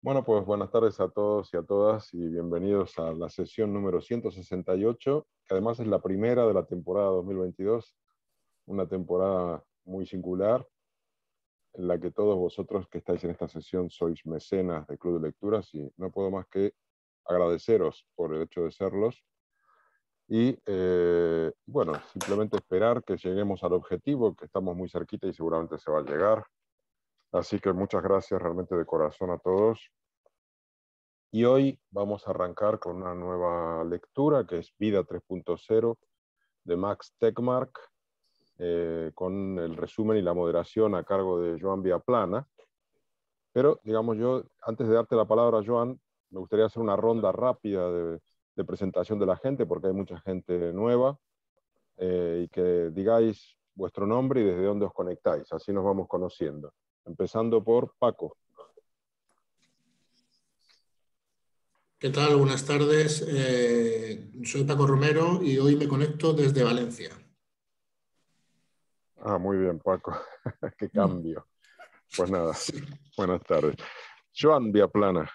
Bueno, pues buenas tardes a todos y a todas y bienvenidos a la sesión número 168, que además es la primera de la temporada 2022, una temporada muy singular en la que todos vosotros que estáis en esta sesión sois mecenas del Club de Lecturas y no puedo más que agradeceros por el hecho de serlos. Y eh, bueno, simplemente esperar que lleguemos al objetivo, que estamos muy cerquita y seguramente se va a llegar. Así que muchas gracias realmente de corazón a todos. Y hoy vamos a arrancar con una nueva lectura que es Vida 3.0 de Max Tegmark, eh, con el resumen y la moderación a cargo de Joan Viaplana. Pero, digamos yo, antes de darte la palabra, Joan, me gustaría hacer una ronda rápida de, de presentación de la gente, porque hay mucha gente nueva, eh, y que digáis vuestro nombre y desde dónde os conectáis, así nos vamos conociendo. Empezando por Paco. ¿Qué tal? Buenas tardes. Eh, soy Paco Romero y hoy me conecto desde Valencia. Ah, muy bien, Paco. Qué cambio. Pues nada, buenas tardes. Joan Viaplana.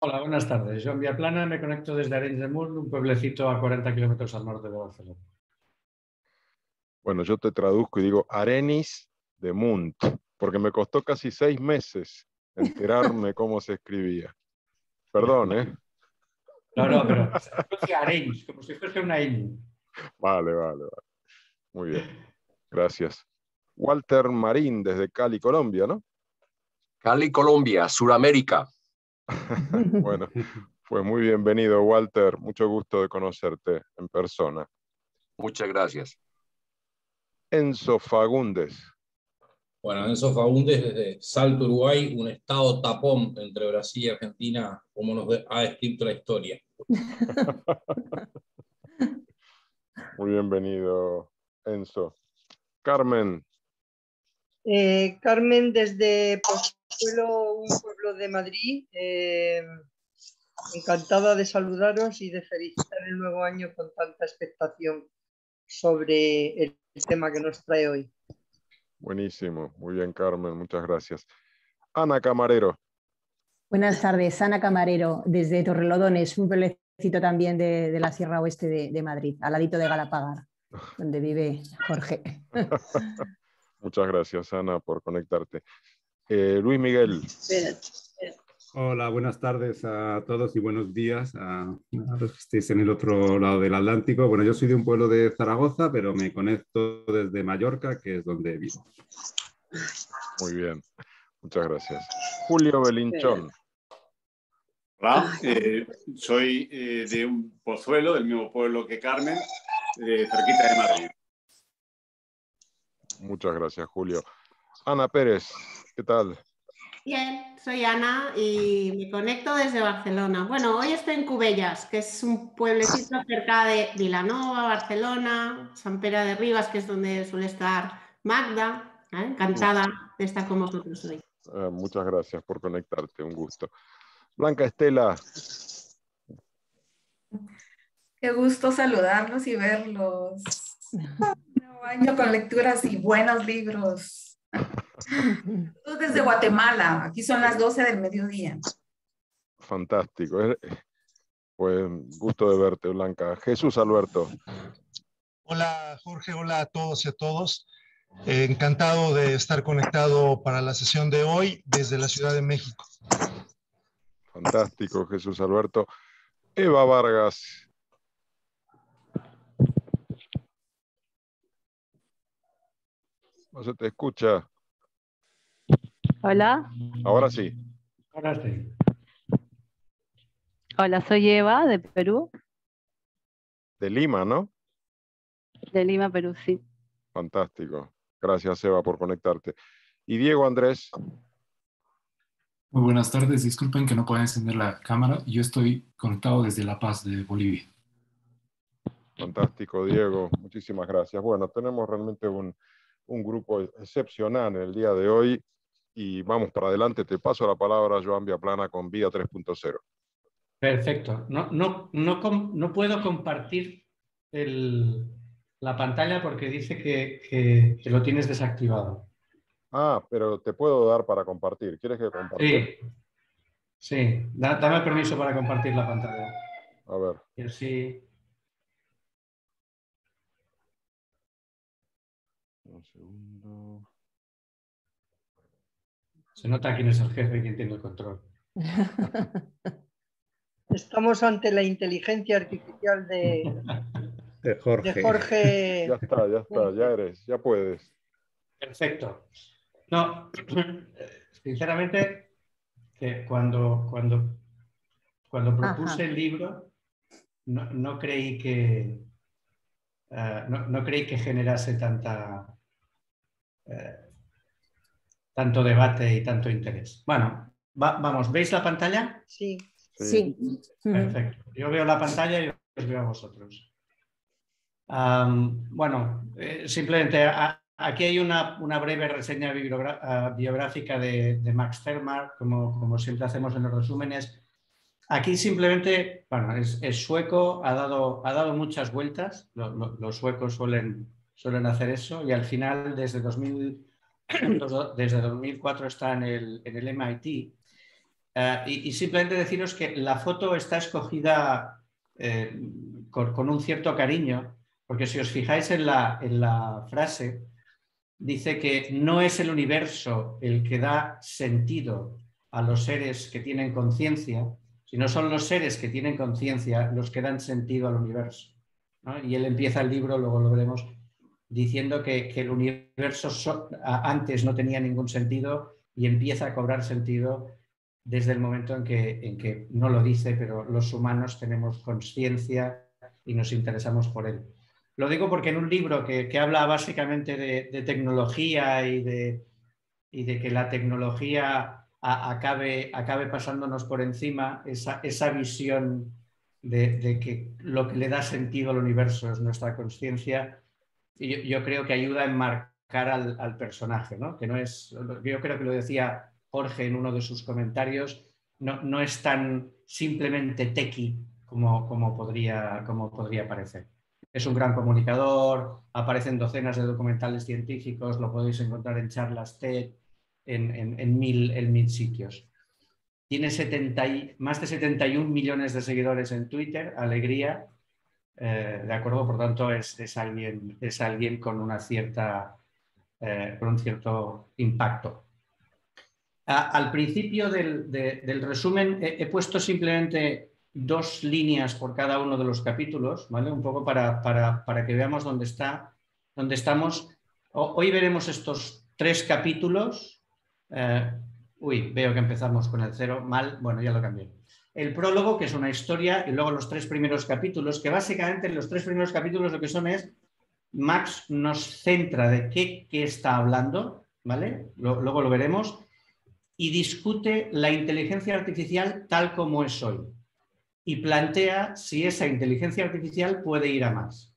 Hola, buenas tardes. Yo en Viaplana me conecto desde Arenys de Munt, un pueblecito a 40 kilómetros al norte de Barcelona. Bueno, yo te traduzco y digo Arenis de Munt, porque me costó casi seis meses enterarme cómo se escribía. Perdón, ¿eh? No, no, pero como si fuese una ñ. Vale, vale, vale. Muy bien. Gracias. Walter Marín, desde Cali, Colombia, ¿no? Cali, Colombia, Suramérica. bueno, pues muy bienvenido, Walter. Mucho gusto de conocerte en persona. Muchas gracias. Enzo Fagundes. Bueno, Enzo Fagundes desde Salto, Uruguay, un estado tapón entre Brasil y Argentina, como nos ha escrito la historia. Muy bienvenido, Enzo. Carmen. Eh, Carmen desde un pueblo de Madrid. Eh, encantada de saludaros y de felicitar el nuevo año con tanta expectación sobre el, tema que nos trae hoy. Buenísimo, muy bien Carmen, muchas gracias. Ana Camarero. Buenas tardes, Ana Camarero, desde Torrelodones, un pueblecito también de, la Sierra Oeste de, de, Madrid, al ladito de Galapagar, donde vive Jorge. Muchas gracias, Ana, por conectarte. Eh, Luis Miguel. Hola, buenas tardes a todos y buenos días a, los que estéis en el otro lado del Atlántico. Bueno, yo soy de un pueblo de Zaragoza, pero me conecto desde Mallorca, que es donde vivo. Muy bien, muchas gracias. Julio Belinchón. Hola, eh, soy eh, de un pozuelo, del mismo pueblo que Carmen, cerquita de Madrid. Muchas gracias, Julio. Ana Pérez, ¿qué tal? Bien, soy Ana y me conecto desde Barcelona. Bueno, hoy estoy en Cubellas, que es un pueblecito cerca de Vilanova, Barcelona, San Pera de Rivas, que es donde suele estar Magda. ¿eh? Encantada de estar con vosotros hoy. Eh, muchas gracias por conectarte, un gusto. Blanca Estela. Qué gusto saludarlos y verlos. Nuevo año con lecturas y buenos libros. Desde Guatemala, aquí son las 12 del mediodía. Fantástico. Pues gusto de verte, Blanca. Jesús Alberto. Hola, Jorge. Hola a todos y a todos. Eh, encantado de estar conectado para la sesión de hoy desde la Ciudad de México. Fantástico, Jesús Alberto. Eva Vargas. No se te escucha. Hola. Ahora sí. Ahora sí. Hola, soy Eva de Perú. De Lima, ¿no? De Lima, Perú, sí. Fantástico. Gracias, Eva, por conectarte. Y Diego Andrés. Muy buenas tardes. Disculpen que no pueda encender la cámara. Yo estoy conectado desde La Paz, de Bolivia. Fantástico, Diego. Muchísimas gracias. Bueno, tenemos realmente un, un grupo excepcional en el día de hoy y vamos para adelante. Te paso la palabra, Joan Viaplana, con Vida 3.0. Perfecto. No, no, no, no puedo compartir el, la pantalla porque dice que, que, lo tienes desactivado. Ah, pero te puedo dar para compartir. ¿Quieres que comparta? Sí, sí. Da- dame permiso para compartir la pantalla. A ver. Y así. Un segundo. Se nota quién es el jefe y quién tiene el control. Estamos ante la inteligencia artificial de, De Jorge. de Jorge. Ya está, ya está, ya eres, ya puedes. Perfecto. No, sinceramente, que cuando, cuando, cuando propuse Ajá. el libro, no, no creí que eh, no, no creí que generase tanta eh, tanto debate y tanto interés. Bueno, va- vamos, ¿veis la pantalla? Sí. Sí. Perfecto. Yo veo la pantalla y os veo a vosotros. Bueno, eh, simplemente a- aquí hay una, una breve reseña ah, biográfica de, de Max Fermar, como, como siempre hacemos en los resúmenes. Aquí simplemente, bueno, es, es sueco, ha dado, ha dado muchas vueltas, lo- lo- los suecos suelen, suelen hacer eso, y al final desde, 2000, desde 2004 está en el, en el MIT. Eh, y, simplemente deciros que la foto está escogida eh, con, un cierto cariño, porque si os fijáis en la, en la frase, dice que no es el universo el que da sentido a los seres que tienen conciencia, sino son los seres que tienen conciencia los que dan sentido al universo. Y él empieza el libro, luego lo veremos, diciendo que, que el universo antes no tenía ningún sentido y empieza a cobrar sentido desde el momento en que, en que no lo dice, pero los humanos tenemos conciencia y nos interesamos por él. Lo digo porque en un libro que, que habla básicamente de, tecnología y de, y de que la tecnología acabe, acabe pasándonos por encima, esa, esa visión de, de que lo que le da sentido al universo es nuestra conciencia, yo, yo creo que ayuda a enmarcar al, al personaje, ¿no? que no es, yo creo que lo decía Jorge en uno de sus comentarios, no, no es tan simplemente tequi como, como, podría, como podría parecer. Es un gran comunicador, aparecen docenas de documentales científicos, lo podéis encontrar en charlas TED, en, en- mil, en mil sitios. Tiene 70 y- más de 71 millones de seguidores en Twitter, alegría, eh, ¿de acuerdo? Por tanto, es, es alguien, es alguien con, una cierta, eh, con un cierto impacto. Al principio del, de- del resumen he, puesto simplemente dos líneas por cada uno de los capítulos, ¿vale? Un poco para, para- para que veamos dónde, está, dónde estamos. Hoy veremos estos tres capítulos. Eh, uy, veo que empezamos con el cero. Mal, bueno, ya lo cambié. El prólogo, que es una historia, y luego los tres primeros capítulos, que básicamente los tres primeros capítulos lo que son es Max nos centra de qué, qué está hablando, ¿vale? Luego lo veremos, y discute la inteligencia artificial tal como es hoy. Y plantea si esa inteligencia artificial puede ir a más.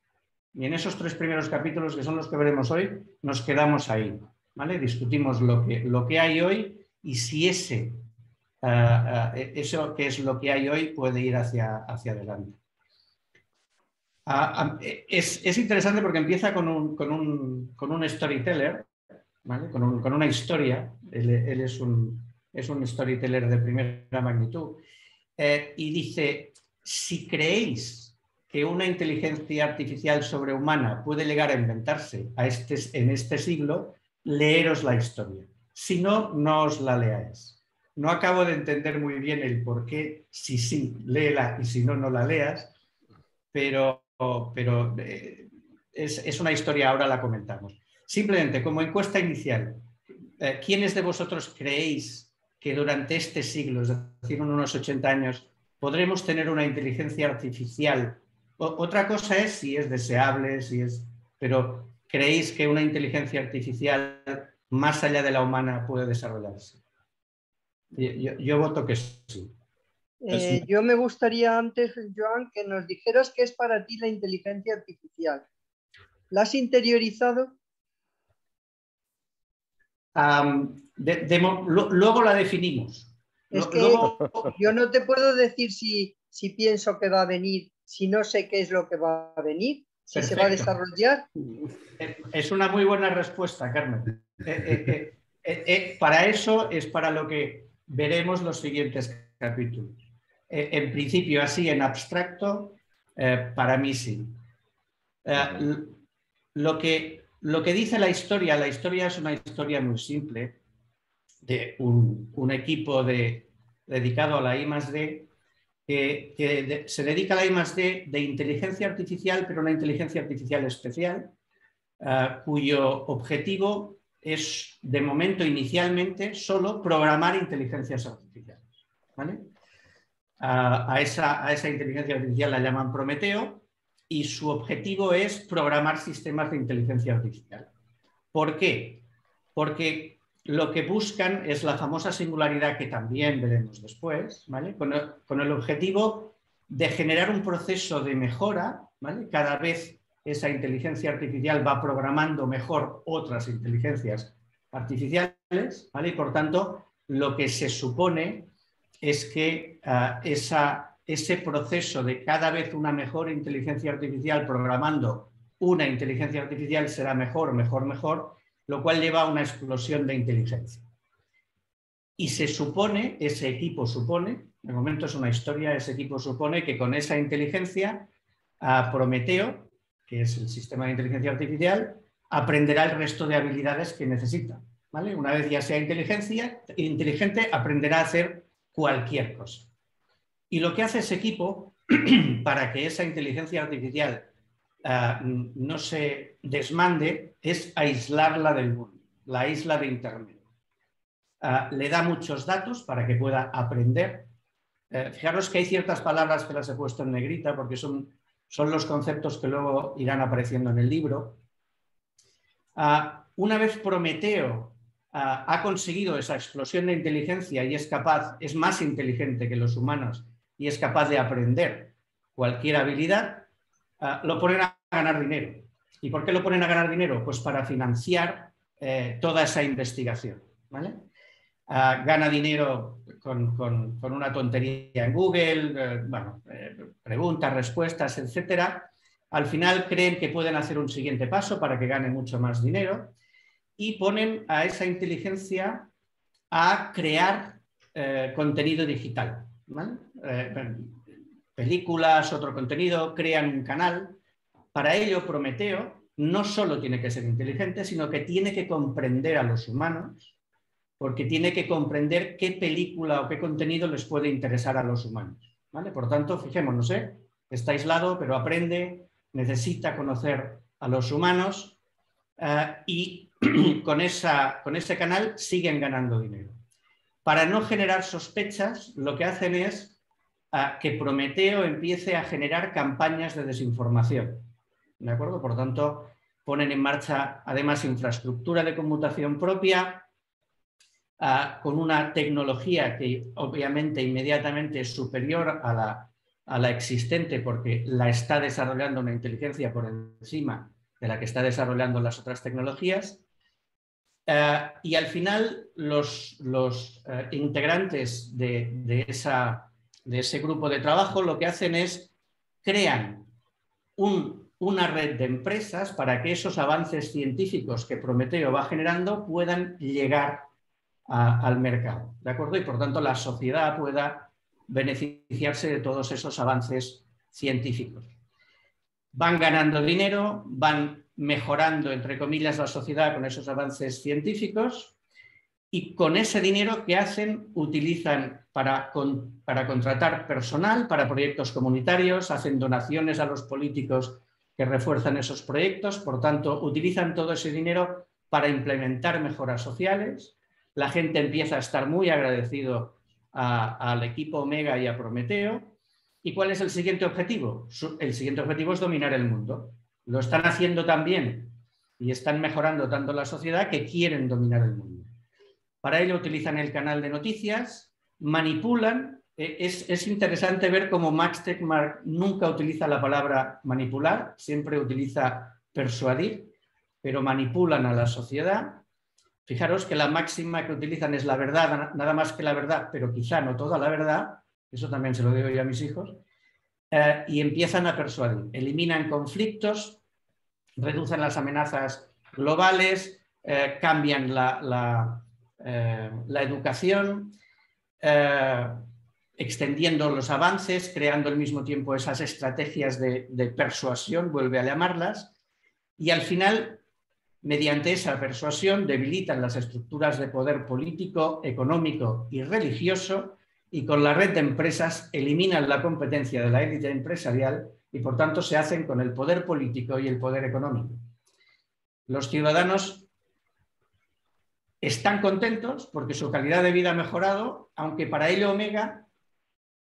Y en esos tres primeros capítulos, que son los que veremos hoy, nos quedamos ahí, ¿vale? Discutimos lo que, lo que hay hoy y si ese, ah, ah, eso que es lo que hay hoy puede ir hacia, hacia adelante. Ah, ah, es, es interesante porque empieza con un, con un, con un storyteller, ¿vale? con, un- con una historia. Él, él es, un, es un storyteller de primera magnitud. Eh, y dice, si creéis que una inteligencia artificial sobrehumana puede llegar a inventarse a este, en este siglo, leeros la historia. Si no, no os la leáis. No acabo de entender muy bien el por qué, si sí, léela y si no, no la leas, pero, pero eh, es, es una historia, ahora la comentamos. Simplemente, como encuesta inicial, eh, ¿quiénes de vosotros creéis que durante este siglo, es decir, unos 80 años, podremos tener una inteligencia artificial? Otra cosa es si es deseable, si es. Pero ¿creéis que una inteligencia artificial más allá de la humana puede desarrollarse? Yo, voto que sí. Eh, yo me gustaría antes, Joan, que nos dijeras qué es para ti la inteligencia artificial. ¿La has interiorizado? Am, de- de mo- lo- luego la definimos. Es que luego- yo no te puedo decir si, si pienso que va a venir, si no sé qué es lo que va a venir, si se va a desarrollar. Es una muy buena respuesta, Carmen. Eh, eh, para eso es para lo que veremos los siguientes capítulos. Eh, en principio, así en abstracto, para mí sí. lo, que, lo que dice la historia, la historia es una historia muy simple de un, equipo de, dedicado a la I D que, se dedica a la I de inteligencia artificial, pero una inteligencia artificial especial, cuyo objetivo es, de momento, inicialmente, solo programar inteligencias artificiales. A, esa, a esa inteligencia artificial la llaman Prometeo y su objetivo es programar sistemas de inteligencia artificial. ¿Por qué? Porque lo que buscan es la famosa singularidad que también veremos después, con, el, con, el, objetivo de generar un proceso de mejora, ¿vale? cada vez esa inteligencia artificial va programando mejor otras inteligencias artificiales, ¿vale? Y por tanto, lo que se supone es que ah, ese proceso de cada vez una mejor inteligencia artificial programando una inteligencia artificial será mejor, mejor, mejor, lo cual lleva a una explosión de inteligencia. Y se supone, ese equipo supone, de momento es una historia, ese equipo supone que con esa inteligencia, a Prometeo, que es el sistema de inteligencia artificial, aprenderá el resto de habilidades que necesita. ¿vale? Una vez ya sea inteligencia, inteligente, aprenderá a hacer cualquier cosa. Y lo que hace ese equipo para que esa inteligencia artificial ah, no se desmande es aislarla del mundo, la isla de Internet. Ah, le da muchos datos para que pueda aprender. Eh, fijaros que hay ciertas palabras que las he puesto en negrita porque son son los conceptos que luego irán apareciendo en el libro. Ah, una vez Prometeo ah, ha conseguido esa explosión de inteligencia y es capaz, es más inteligente que los humanos y es capaz de aprender cualquier habilidad, ah, lo ponen a ganar dinero. ¿Y por qué lo ponen a ganar dinero? Pues para financiar eh, toda esa investigación. ¿vale? Gana dinero con, una tontería en Google, eh, bueno, eh, preguntas, respuestas, etcétera. Al final creen que pueden hacer un siguiente paso para que gane mucho más dinero y ponen a esa inteligencia a crear eh, contenido digital. películas, otro contenido, crean un canal. Para ello, Prometeo no solo tiene que ser inteligente, sino que tiene que comprender a los humanos porque tiene que comprender qué película o qué contenido les puede interesar a los humanos. ¿vale? Por tanto, fijémonos, ¿eh? está aislado, pero aprende, necesita conocer a los humanos eh, y con, esa, con ese canal siguen ganando dinero. Para no generar sospechas, lo que hacen es eh, que Prometeo empiece a generar campañas de desinformación. ¿De acuerdo? Por tanto, ponen en marcha además infraestructura de computación propia, con una tecnología que obviamente inmediatamente es superior a la, a la, existente porque la está desarrollando una inteligencia por encima de la que está desarrollando las otras tecnologías. Eh, y al final los, los eh, integrantes de, de, esa, de, ese grupo de trabajo lo que hacen es crean un, una red de empresas para que esos avances científicos que Prometeo va generando puedan llegar al mercado. ¿De acuerdo? Y por tanto la sociedad pueda beneficiarse de todos esos avances científicos. Van ganando dinero, van mejorando, entre comillas, la sociedad con esos avances científicos y con ese dinero que hacen utilizan para, para contratar personal, para proyectos comunitarios, hacen donaciones a los políticos que refuerzan esos proyectos, por tanto, utilizan todo ese dinero para implementar mejoras sociales, la gente empieza a estar muy agradecido al equipo Omega y a Prometeo. ¿Y cuál es el siguiente objetivo? El siguiente objetivo es dominar el mundo. Lo están haciendo también y están mejorando tanto la sociedad que quieren dominar el mundo. Para ello utilizan el canal de noticias, manipulan. E, es, es interesante ver cómo Max Tegmark nunca utiliza la palabra manipular, siempre utiliza persuadir, pero manipulan a la sociedad Fijaros que la máxima que utilizan es la verdad, nada más que la verdad, pero quizá no toda la verdad, eso también se lo digo yo a mis hijos, eh, y empiezan a persuadir. Eliminan conflictos, reducen las amenazas globales, eh, cambian la, eh, educación, extendiendo los avances, creando al mismo tiempo esas estrategias de persuasión, vuelve a llamarlas, y al final, mediante esa persuasión, debilitan las estructuras de poder político, económico y religioso, y con la red de empresas eliminan la competencia de la élite empresarial y por tanto se hacen con el poder político y el poder económico. Los ciudadanos están contentos porque su calidad de vida ha mejorado, aunque para ello Omega,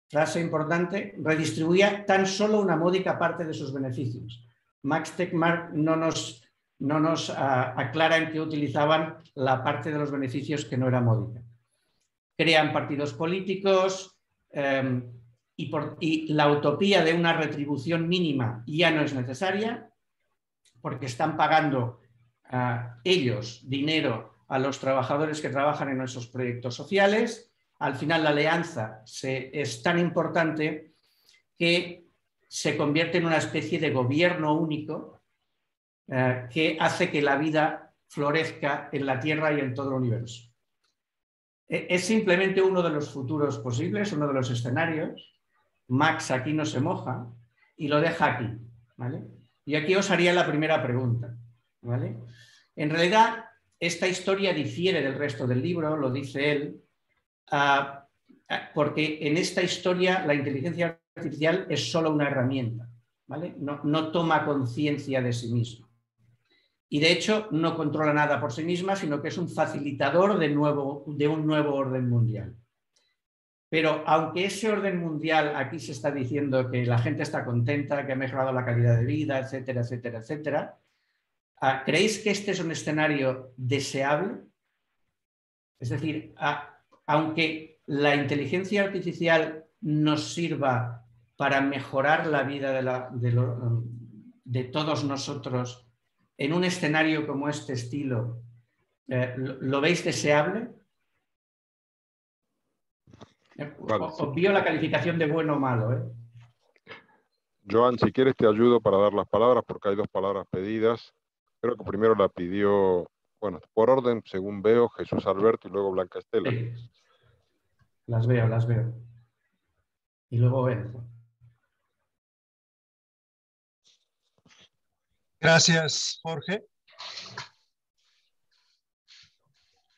frase importante, redistribuía tan solo una módica parte de sus beneficios. Max Tegmark no nos, no nos ah, aclara en qué utilizaban la parte de los beneficios que no era módica. Crean partidos políticos em, y, y la utopía de una retribución mínima ya no es necesaria porque están pagando a ellos dinero a los trabajadores que trabajan en nuestros proyectos sociales. Al final la alianza es tan importante que se convierte en una especie de gobierno único eh, que hace que la vida florezca en la Tierra y en todo el universo. E, es simplemente uno de los futuros posibles, uno de los escenarios. Max aquí no se moja y lo deja aquí. Y aquí os haría la primera pregunta. En realidad, esta historia difiere del resto del libro, lo dice él, ah, ah, porque en esta historia la inteligencia artificial es solo una herramienta, ¿vale? no, toma conciencia de sí misma. Y de hecho no controla nada por sí misma, sino que es un facilitador de, nuevo, de un nuevo orden mundial. Pero aunque ese orden mundial aquí se está diciendo que la gente está contenta, que ha mejorado la calidad de vida, etcétera, etcétera, etcétera, Ah, ¿Creéis que este es un escenario deseable? Es decir, ah, aunque la inteligencia artificial nos sirva para mejorar la vida de, todos nosotros en un escenario como este estilo, eh, ¿lo, veis deseable? Obvio la calificación de bueno o malo. ¿eh? Joan, si quieres te ayudo para dar las palabras porque hay dos palabras pedidas. Creo que primero la pidió, bueno, por orden, según veo, Jesús Alberto y luego Blanca Estela. Las veo, las veo. Y luego Benzo. Gracias, Jorge.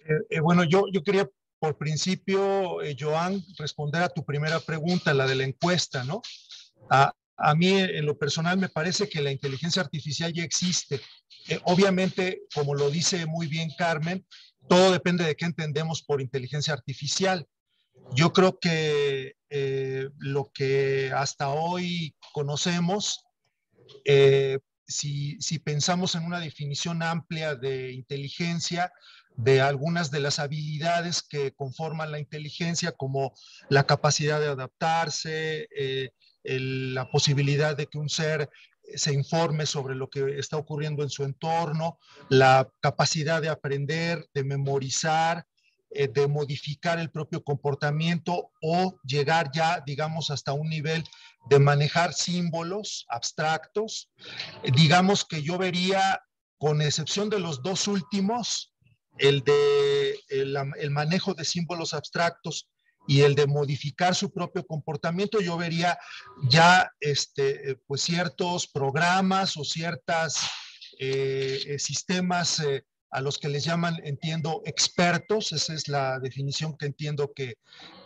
Eh, eh, bueno, yo, yo quería por principio, eh, Joan, responder a tu primera pregunta, la de la encuesta, ¿no? A, mí, en lo personal, me parece que la inteligencia artificial ya existe. Obviamente, como lo dice muy bien Carmen, todo depende de qué entendemos por inteligencia artificial. Yo creo que lo que hasta hoy conocemos, si, pensamos en una definición amplia de inteligencia, de algunas de las habilidades que conforman la inteligencia, como la capacidad de adaptarse, la posibilidad de que un ser se informe sobre lo que está ocurriendo en su entorno, la capacidad de aprender, de memorizar, eh, de modificar el propio comportamiento o llegar ya, digamos, hasta un nivel de manejar símbolos abstractos. Eh, digamos que yo vería, con excepción de los dos últimos, el de el manejo de símbolos abstractos y el de modificar su propio comportamiento, yo vería ya este, eh, pues ciertos programas o ciertos eh, sistemas a los que les llaman, entiendo, expertos, esa es la definición que entiendo que,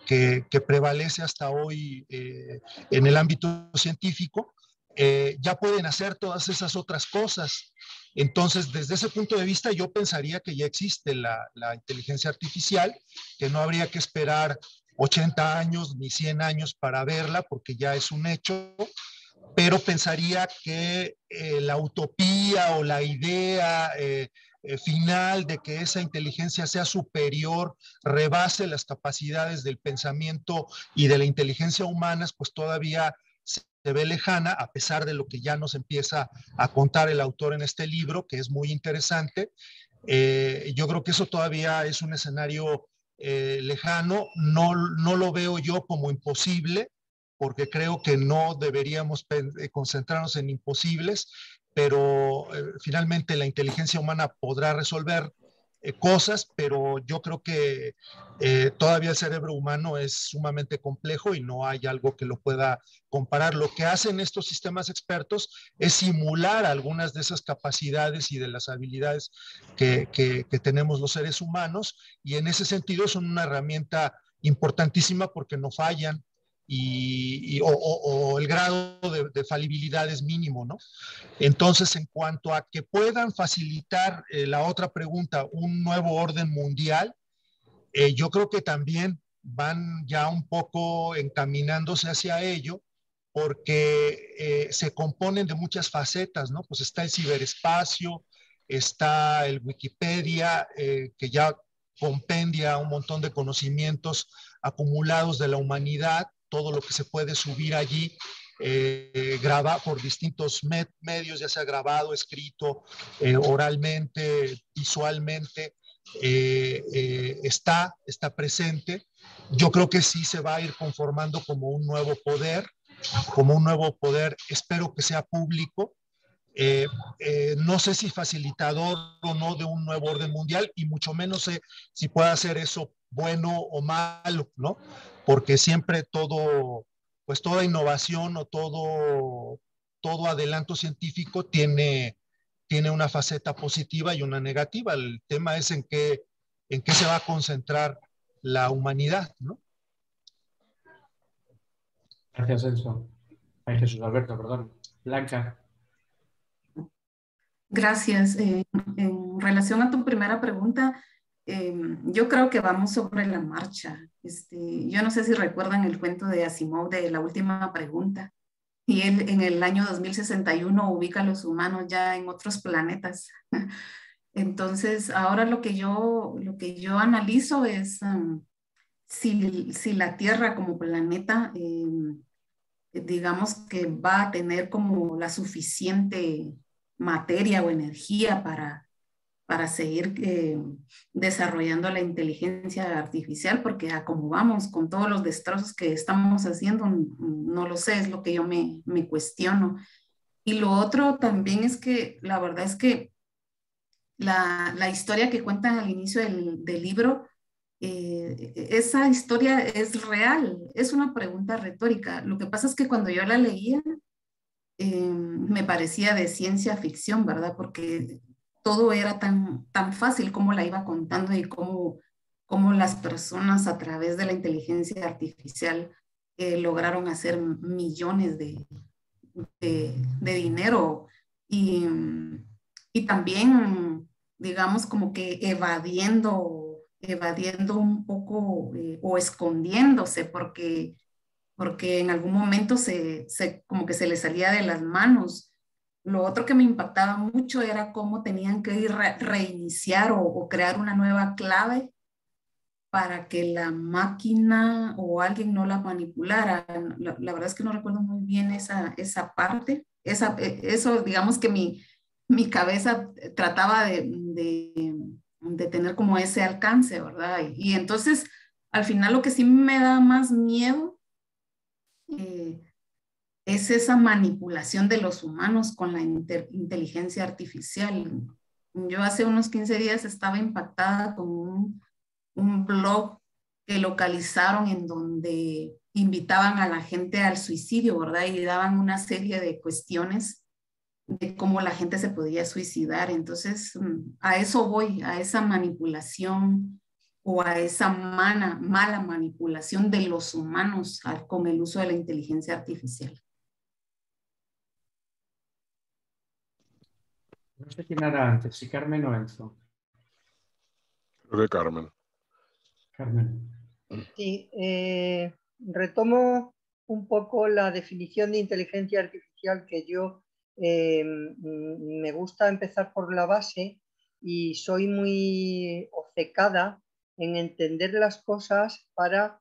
que, prevalece hasta hoy en el ámbito científico, ya pueden hacer todas esas otras cosas. Entonces, desde ese punto de vista, yo pensaría que ya existe la, la inteligencia artificial, que no habría que esperar 80 años ni 100 años para verla, porque ya es un hecho, pero pensaría que eh, la utopía o la idea eh, eh, final de que esa inteligencia sea superior, rebase las capacidades del pensamiento y de la inteligencia humana, pues todavía se ve lejana, a pesar de lo que ya nos empieza a contar el autor en este libro, que es muy interesante. yo creo que eso todavía es un escenario eh, lejano, no, no lo veo yo como imposible, porque creo que no deberíamos eh, concentrarnos en imposibles, pero eh, finalmente la inteligencia humana podrá resolver eh, cosas, pero yo creo que eh, todavía el cerebro humano es sumamente complejo y no hay algo que lo pueda comparar. Lo que hacen estos sistemas expertos es simular algunas de esas capacidades y de las habilidades que, que, tenemos los seres humanos y en ese sentido son una herramienta importantísima porque no fallan, y, o, el grado de, falibilidad es mínimo, ¿no? Entonces, en cuanto a que puedan facilitar eh, la otra pregunta, un nuevo orden mundial, eh, yo creo que también van ya un poco encaminándose hacia ello, porque eh, se componen de muchas facetas, ¿no? Pues está el ciberespacio, está el Wikipedia, que ya compendia un montón de conocimientos acumulados de la humanidad, todo lo que se puede subir allí, eh, graba por distintos medios, ya sea grabado, escrito, eh, oralmente, visualmente, eh, está, está presente. Yo creo que sí se va a ir conformando como un nuevo poder, como un nuevo poder, espero que sea público, no sé si facilitador o no de un nuevo orden mundial y mucho menos sé si puede hacer eso bueno o malo, ¿no? Porque siempre todo, pues toda innovación o todo, todo adelanto científico tiene, tiene una faceta positiva y una negativa. El tema es en qué, en qué se va a concentrar la humanidad, ¿no? Gracias, Enzo. Ay, Jesús Alberto, perdón. Blanca. Gracias. Eh, en relación a tu primera pregunta, Em, yo creo que vamos sobre la marcha. Este, yo no sé si recuerdan el cuento de Asimov de la última pregunta. Y él en el año 2061 ubica a los humanos ya en otros planetas. Entonces, ahora lo que yo, lo que yo analizo es um, si, si, la Tierra como planeta, em, digamos que va a tener como la suficiente materia o energía para para seguir eh, desarrollando la inteligencia artificial, porque a como vamos con todos los destrozos que estamos haciendo, no lo sé, es lo que yo me, cuestiono. Y lo otro también es que la verdad es que la, la historia que cuentan al inicio del, del libro, eh, esa historia es real, es una pregunta retórica. Lo que pasa es que cuando yo la leía, eh, me parecía de ciencia ficción, ¿verdad? Porque todo era tan, tan fácil como la iba contando y cómo, cómo las personas a través de la inteligencia artificial eh, lograron hacer millones de, de, dinero. Y, y, también, digamos, como que evadiendo, evadiendo un poco eh, o escondiéndose porque, porque en algún momento se, se, como que se le salía de las manos lo otro que me impactaba mucho era cómo tenían que ir reiniciar o, crear una nueva clave para que la máquina o alguien no la manipulara. La, verdad es que no recuerdo muy bien esa, esa parte. Esa, e, eso, digamos que mi, mi cabeza trataba de, de, tener como ese alcance, ¿verdad? Y, entonces, al final lo que sí me da más miedo eh, es esa manipulación de los humanos con la inteligencia artificial. Yo hace unos 15 días estaba impactada con un, blog que localizaron en donde invitaban a la gente al suicidio, ¿verdad? Y daban una serie de cuestiones de cómo la gente se podía suicidar. Entonces, mm, a eso voy, a esa manipulación o a esa mala manipulación de los humanos con el uso de la inteligencia artificial. No sé quién era antes, si Carmen o Enzo. Creo que Carmen. Carmen. Sí, eh, retomo un poco la definición de inteligencia artificial que yo eh, me gusta empezar por la base y soy muy obcecada en entender las cosas para,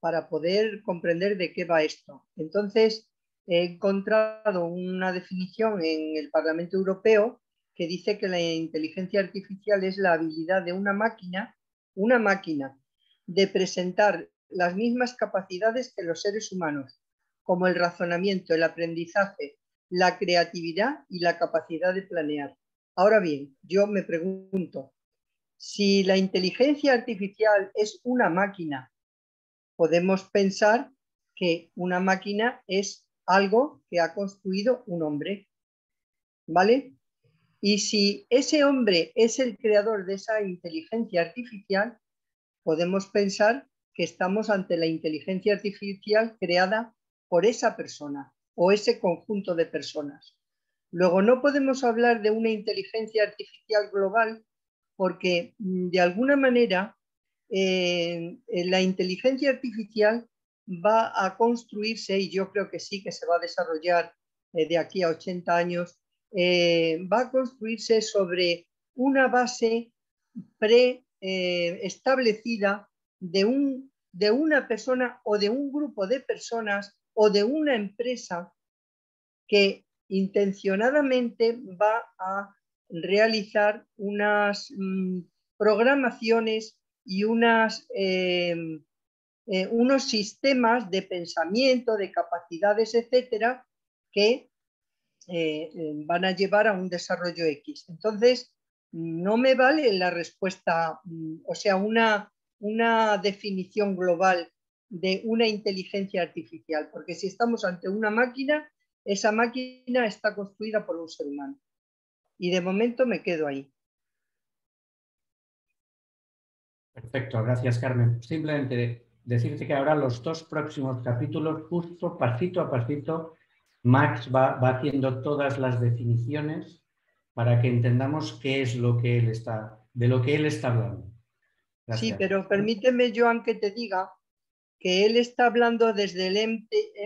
para poder comprender de qué va esto. Entonces, he encontrado una definición en el Parlamento Europeo que dice que la inteligencia artificial es la habilidad de una máquina, una máquina, de presentar las mismas capacidades que los seres humanos, como el razonamiento, el aprendizaje, la creatividad y la capacidad de planear. Ahora bien, yo me pregunto, si la inteligencia artificial es una máquina, podemos pensar que una máquina es algo que ha construido un hombre. ¿Vale? Y si ese hombre es el creador de esa inteligencia artificial, podemos pensar que estamos ante la inteligencia artificial creada por esa persona o ese conjunto de personas. Luego, no podemos hablar de una inteligencia artificial global porque, mm, de alguna manera, eh, la inteligencia artificial va a construirse, y yo creo que sí, que se va a desarrollar eh, de aquí a 80 años, eh, va a construirse sobre una base preestablecida de, un, de una persona o de un grupo de personas o de una empresa que intencionadamente va a realizar unas mm, programaciones y unas, eh, unos sistemas de pensamiento, de capacidades, etcétera, que eh, em, van a llevar a un desarrollo X. Entonces, no me vale la respuesta, mm, o sea, una, una definición global de una inteligencia artificial, porque si estamos ante una máquina, esa máquina está construida por un ser humano. Y de momento me quedo ahí. Perfecto, gracias Carmen. Simplemente decirte que ahora los dos próximos capítulos, justo pasito a pasito, Max va, haciendo todas las definiciones para que entendamos qué es lo que él está, de lo que él está hablando. Sí, pero permíteme, Joan, que te diga que él está hablando desde el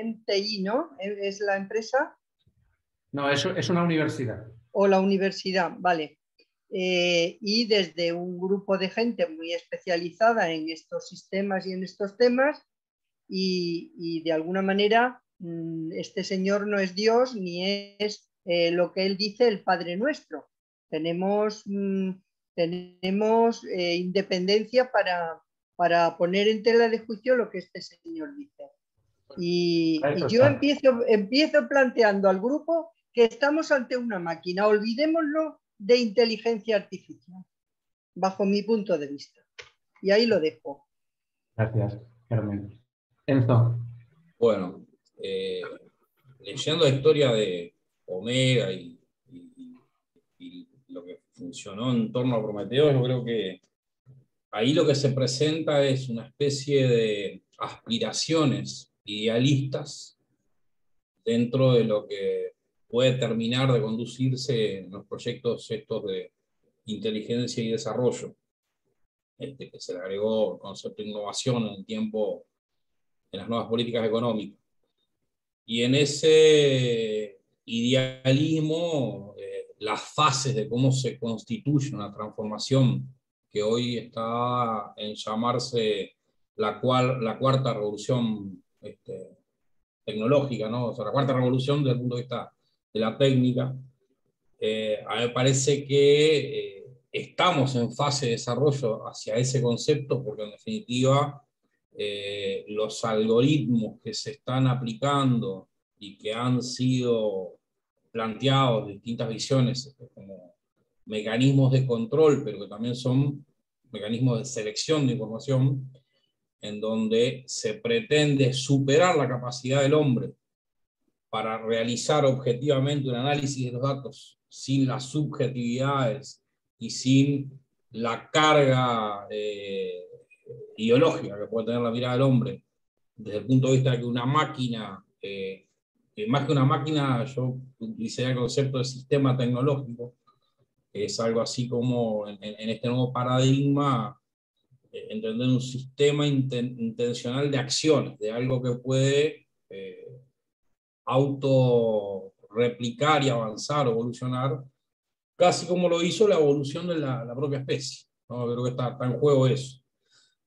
MTI, ¿no? ¿Es la empresa? No, eso es una universidad. O la universidad, vale. Eh, y desde un grupo de gente muy especializada en estos sistemas y en estos temas, y, de alguna manera mm, este señor no es Dios ni es eh, lo que él dice el Padre Nuestro. Tenemos, mm, tenemos eh, independencia para, para poner en tela de juicio lo que este señor dice. Y, y yo empiezo, empiezo planteando al grupo que estamos ante una máquina. Olvidémoslo de inteligencia artificial, bajo mi punto de vista. Y ahí lo dejo. Gracias, Carmen. Enzo. Bueno, eh, leyendo la historia de Omega y, lo que funcionó en torno a Prometeo, yo creo que ahí lo que se presenta es una especie de aspiraciones idealistas dentro de lo que puede terminar de conducirse en los proyectos estos de inteligencia y desarrollo, este, que se le agregó el concepto de innovación en el tiempo en las nuevas políticas económicas. Y en ese idealismo, eh, las fases de cómo se constituye una transformación que hoy está en llamarse la, cual, la cuarta revolución este, tecnológica, ¿no? o sea, la cuarta revolución desde el punto de vista de la técnica. Eh, a mí me parece que eh, estamos en fase de desarrollo hacia ese concepto porque en definitiva eh, los algoritmos que se están aplicando y que han sido planteados distintas visiones este, como mecanismos de control, pero que también son mecanismos de selección de información, en donde se pretende superar la capacidad del hombre para realizar objetivamente un análisis de los datos sin las subjetividades y sin la carga eh, ideológica que puede tener la mirada del hombre, desde el punto de vista de que una máquina, eh, más que una máquina, yo utilizaría el concepto de sistema tecnológico, que es algo así como en, este nuevo paradigma, eh, entender un sistema intencional de acciones, de algo que puede auto replicar y avanzar evolucionar, casi como lo hizo la evolución de la, propia especie. ¿no? Creo que está, en juego eso.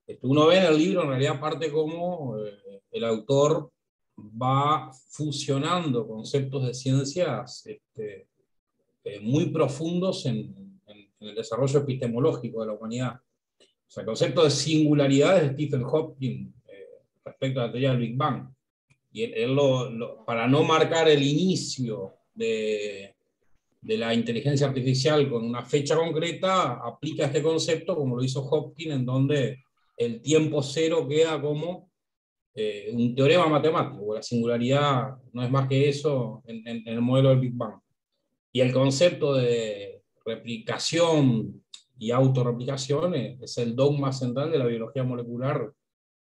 Esto uno ve en el libro, en realidad, parte como eh, el autor va fusionando conceptos de ciencias este, eh, muy profundos en, el desarrollo epistemológico de la humanidad. O sea, el concepto de singularidades de Stephen Hawking eh, respecto a la teoría del Big Bang y él, para no marcar el inicio de, de la inteligencia artificial con una fecha concreta aplica este concepto como lo hizo Hopkins, en donde el tiempo cero queda como eh, un teorema matemático, la singularidad no es más que eso en, en el modelo del Big Bang. Y el concepto de replicación y autorreplicación es el dogma central de la biología molecular,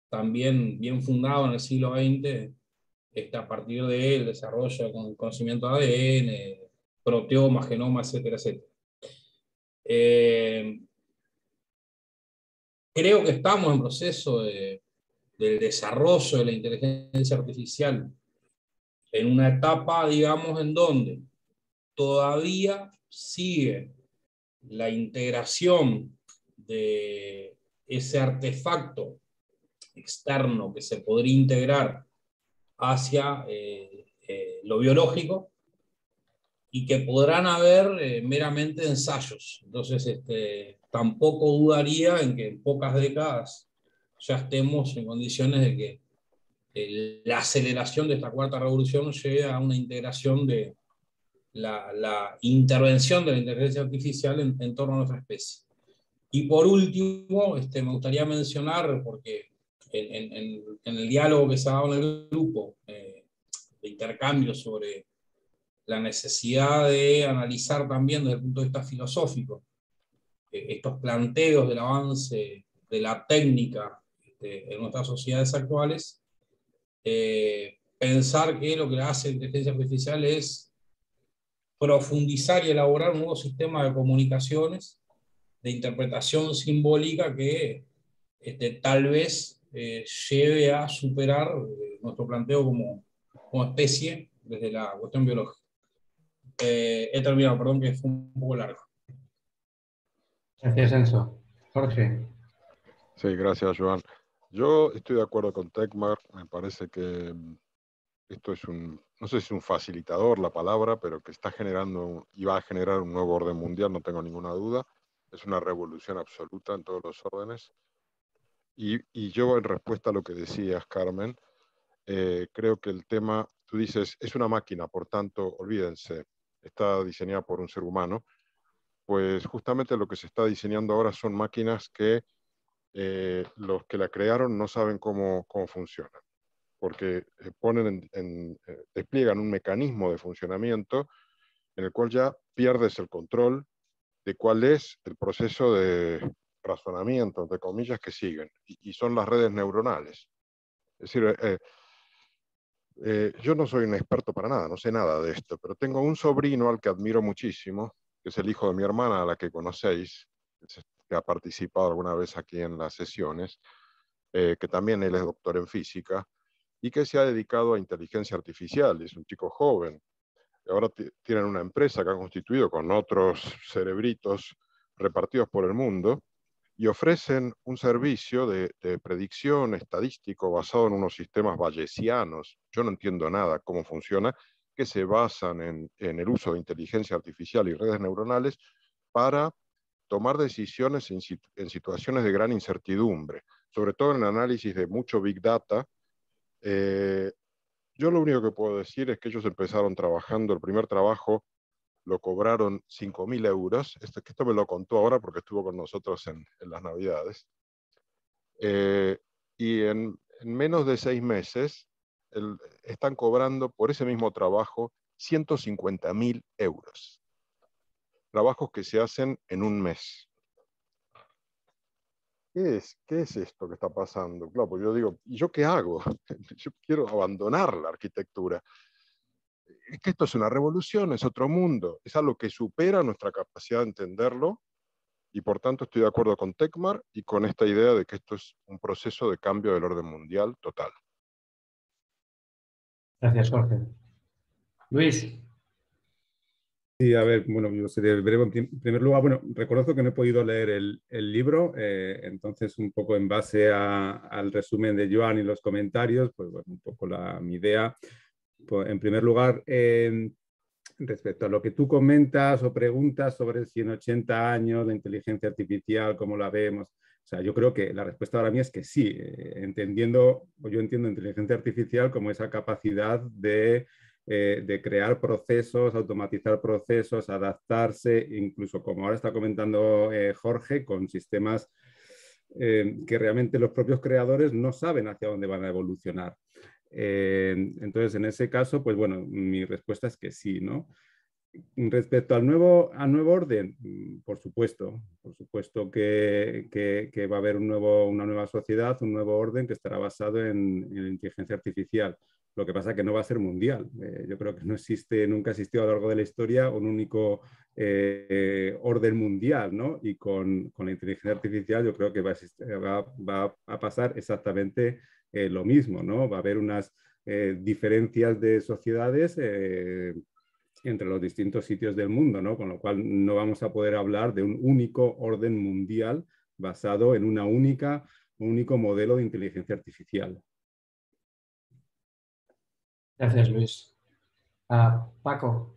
también bien fundado en el siglo XX, está a partir del desarrollo con conocimiento de ADN, proteomas, genomas, etcétera, etcétera. Eh, creo que estamos en proceso de, del desarrollo de la inteligencia artificial en una etapa, digamos, en donde todavía sigue la integración de ese artefacto externo que se podría integrar hacia eh, eh, lo biológico y que podrán haber eh, meramente ensayos. Entonces, este, tampoco dudaría en que en pocas décadas ya estemos en condiciones de que la aceleración de esta cuarta revolución llegue a una integración de la, la intervención de la inteligencia artificial en, en, torno a nuestra especie. Y por último, este, me gustaría mencionar, porque en, el diálogo que se ha dado en el grupo eh, de intercambio sobre la necesidad de analizar también desde el punto de vista filosófico eh, estos planteos del avance de la técnica este, en nuestras sociedades actuales, eh, pensar que lo que hace la inteligencia artificial es profundizar y elaborar un nuevo sistema de comunicaciones, de interpretación simbólica que este, tal vez eh, lleve a superar eh, nuestro planteo como, como especie desde la cuestión biológica. Eh, he terminado, perdón que fue un poco largo. Gracias, Enzo. Jorge. Sí, gracias, Joan. Yo estoy de acuerdo con Tecmar, me parece que mm, esto es un, no sé si es un facilitador la palabra, pero que está generando y va a generar un nuevo orden mundial, no tengo ninguna duda. Es una revolución absoluta en todos los órdenes. Y, yo, en respuesta a lo que decías, Carmen, eh, creo que el tema, tú dices, es una máquina, por tanto, olvídense, está diseñada por un ser humano, pues justamente lo que se está diseñando ahora son máquinas que eh, los que la crearon no saben cómo, cómo funcionan, porque eh, ponen en, despliegan un mecanismo de funcionamiento en el cual ya pierdes el control de cuál es el proceso de razonamiento, entre comillas, que siguen, y, son las redes neuronales. Es decir, eh, eh, yo no soy un experto para nada, no sé nada de esto, pero tengo un sobrino al que admiro muchísimo, que es el hijo de mi hermana, a la que conocéis, que ha participado alguna vez aquí en las sesiones, eh, que también él es doctor en física y que se ha dedicado a inteligencia artificial, es un chico joven. Ahora tienen una empresa que ha constituido con otros cerebritos repartidos por el mundo y ofrecen un servicio de, predicción estadístico basado en unos sistemas bayesianos. Yo no entiendo nada cómo funciona, que se basan en, el uso de inteligencia artificial y redes neuronales para tomar decisiones en, situaciones de gran incertidumbre, sobre todo en análisis de mucho Big Data. Eh, yo lo único que puedo decir es que ellos empezaron trabajando, el primer trabajo lo cobraron 5.000 euros, esto, esto me lo contó ahora porque estuvo con nosotros en, en las Navidades, eh, y en, en, menos de seis meses el, están cobrando por ese mismo trabajo 150.000 euros trabajos que se hacen en un mes. ¿Qué es, ¿Qué es esto que está pasando? Claro, pues yo digo, ¿y yo qué hago? Yo quiero abandonar la arquitectura. Es que esto es una revolución, es otro mundo, es algo que supera nuestra capacidad de entenderlo y por tanto estoy de acuerdo con Tecmar y con esta idea de que esto es un proceso de cambio del orden mundial total. Gracias, Jorge. Luis. Sí, a ver, bueno, yo seré breve. En primer lugar, bueno, reconozco que no he podido leer el, el libro, eh, entonces un poco en base a, al resumen de Joan y los comentarios, pues bueno, un poco la, mi idea. Pues, en primer lugar, eh, respecto a lo que tú comentas o preguntas sobre si en 80 años la inteligencia artificial, cómo la vemos, o sea, yo creo que la respuesta ahora mí es que sí, eh, entendiendo, o yo entiendo inteligencia artificial como esa capacidad de eh, de crear procesos, automatizar procesos, adaptarse, incluso como ahora está comentando eh, Jorge, con sistemas que realmente los propios creadores no saben hacia dónde van a evolucionar. Entonces, en ese caso, pues bueno, mi respuesta es que sí, ¿no? Respecto al nuevo, al nuevo orden, mm, por supuesto, por supuesto que, va a haber un nuevo, una nueva sociedad, un nuevo orden que estará basado en, en inteligencia artificial. Lo que pasa es que no va a ser mundial. Eh, yo creo que no existe, nunca ha existido a lo largo de la historia un único eh, orden mundial, ¿no? Y con, la inteligencia artificial yo creo que va, a pasar exactamente eh, lo mismo, ¿no? Va a haber unas diferencias de sociedades entre los distintos sitios del mundo, ¿no? Con lo cual no vamos a poder hablar de un único orden mundial basado en una única, un único modelo de inteligencia artificial. Gracias, Luis. Ah, Paco.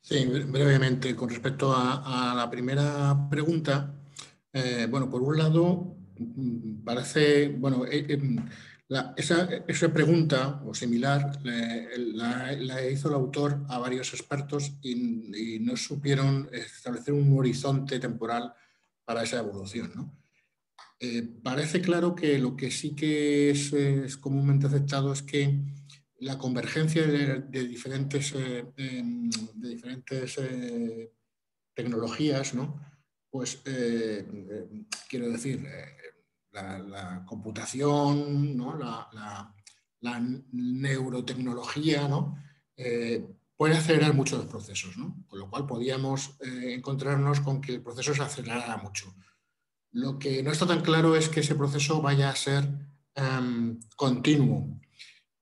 Sí, brevemente, con respecto a, la primera pregunta, eh, bueno, por un lado, parece, bueno, eh, eh, esa, pregunta o similar la, hizo el autor a varios expertos y, no supieron establecer un horizonte temporal para esa evolución. Eh, parece claro que lo que sí que es, comúnmente aceptado es que la convergencia de, diferentes, de diferentes eh, tecnologías, ¿no? pues quiero decir, la, computación, la, neurotecnología, eh, puede acelerar muchos procesos, con lo cual podríamos eh, encontrarnos con que el proceso se acelerara mucho. Lo que no está tan claro es que ese proceso vaya a ser em, continuo.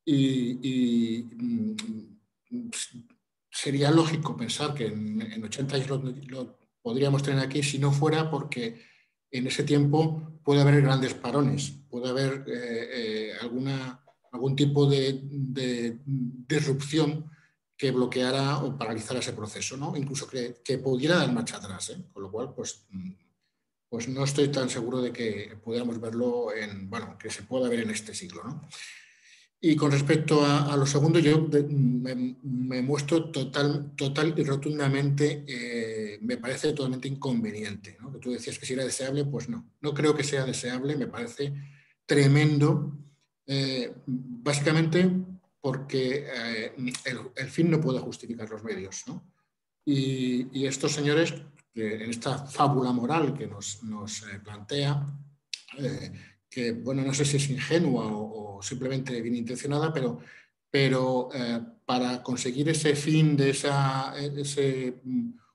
Y, mm, sería lógico pensar que en, 80 años lo podríamos tener aquí si no fuera porque en ese tiempo puede haber grandes parones, puede haber eh, eh, algún tipo de, disrupción que bloqueara o paralizara ese proceso, ¿no? incluso que, pudiera dar marcha atrás, ¿eh? con lo cual pues, pues no estoy tan seguro de que pudiéramos verlo en, bueno, que se pueda ver en este siglo. ¿no? Y con respecto a, lo segundo, yo me, muestro total, total y rotundamente, eh, me parece totalmente inconveniente. Que tú decías que si era deseable, pues no. No creo que sea deseable, me parece tremendo, eh, básicamente porque eh, el, fin no puede justificar los medios. Y, estos señores, en esta fábula moral que nos plantea, que, bueno, no sé si es ingenua o, simplemente bien intencionada, pero, eh, para conseguir ese fin de ese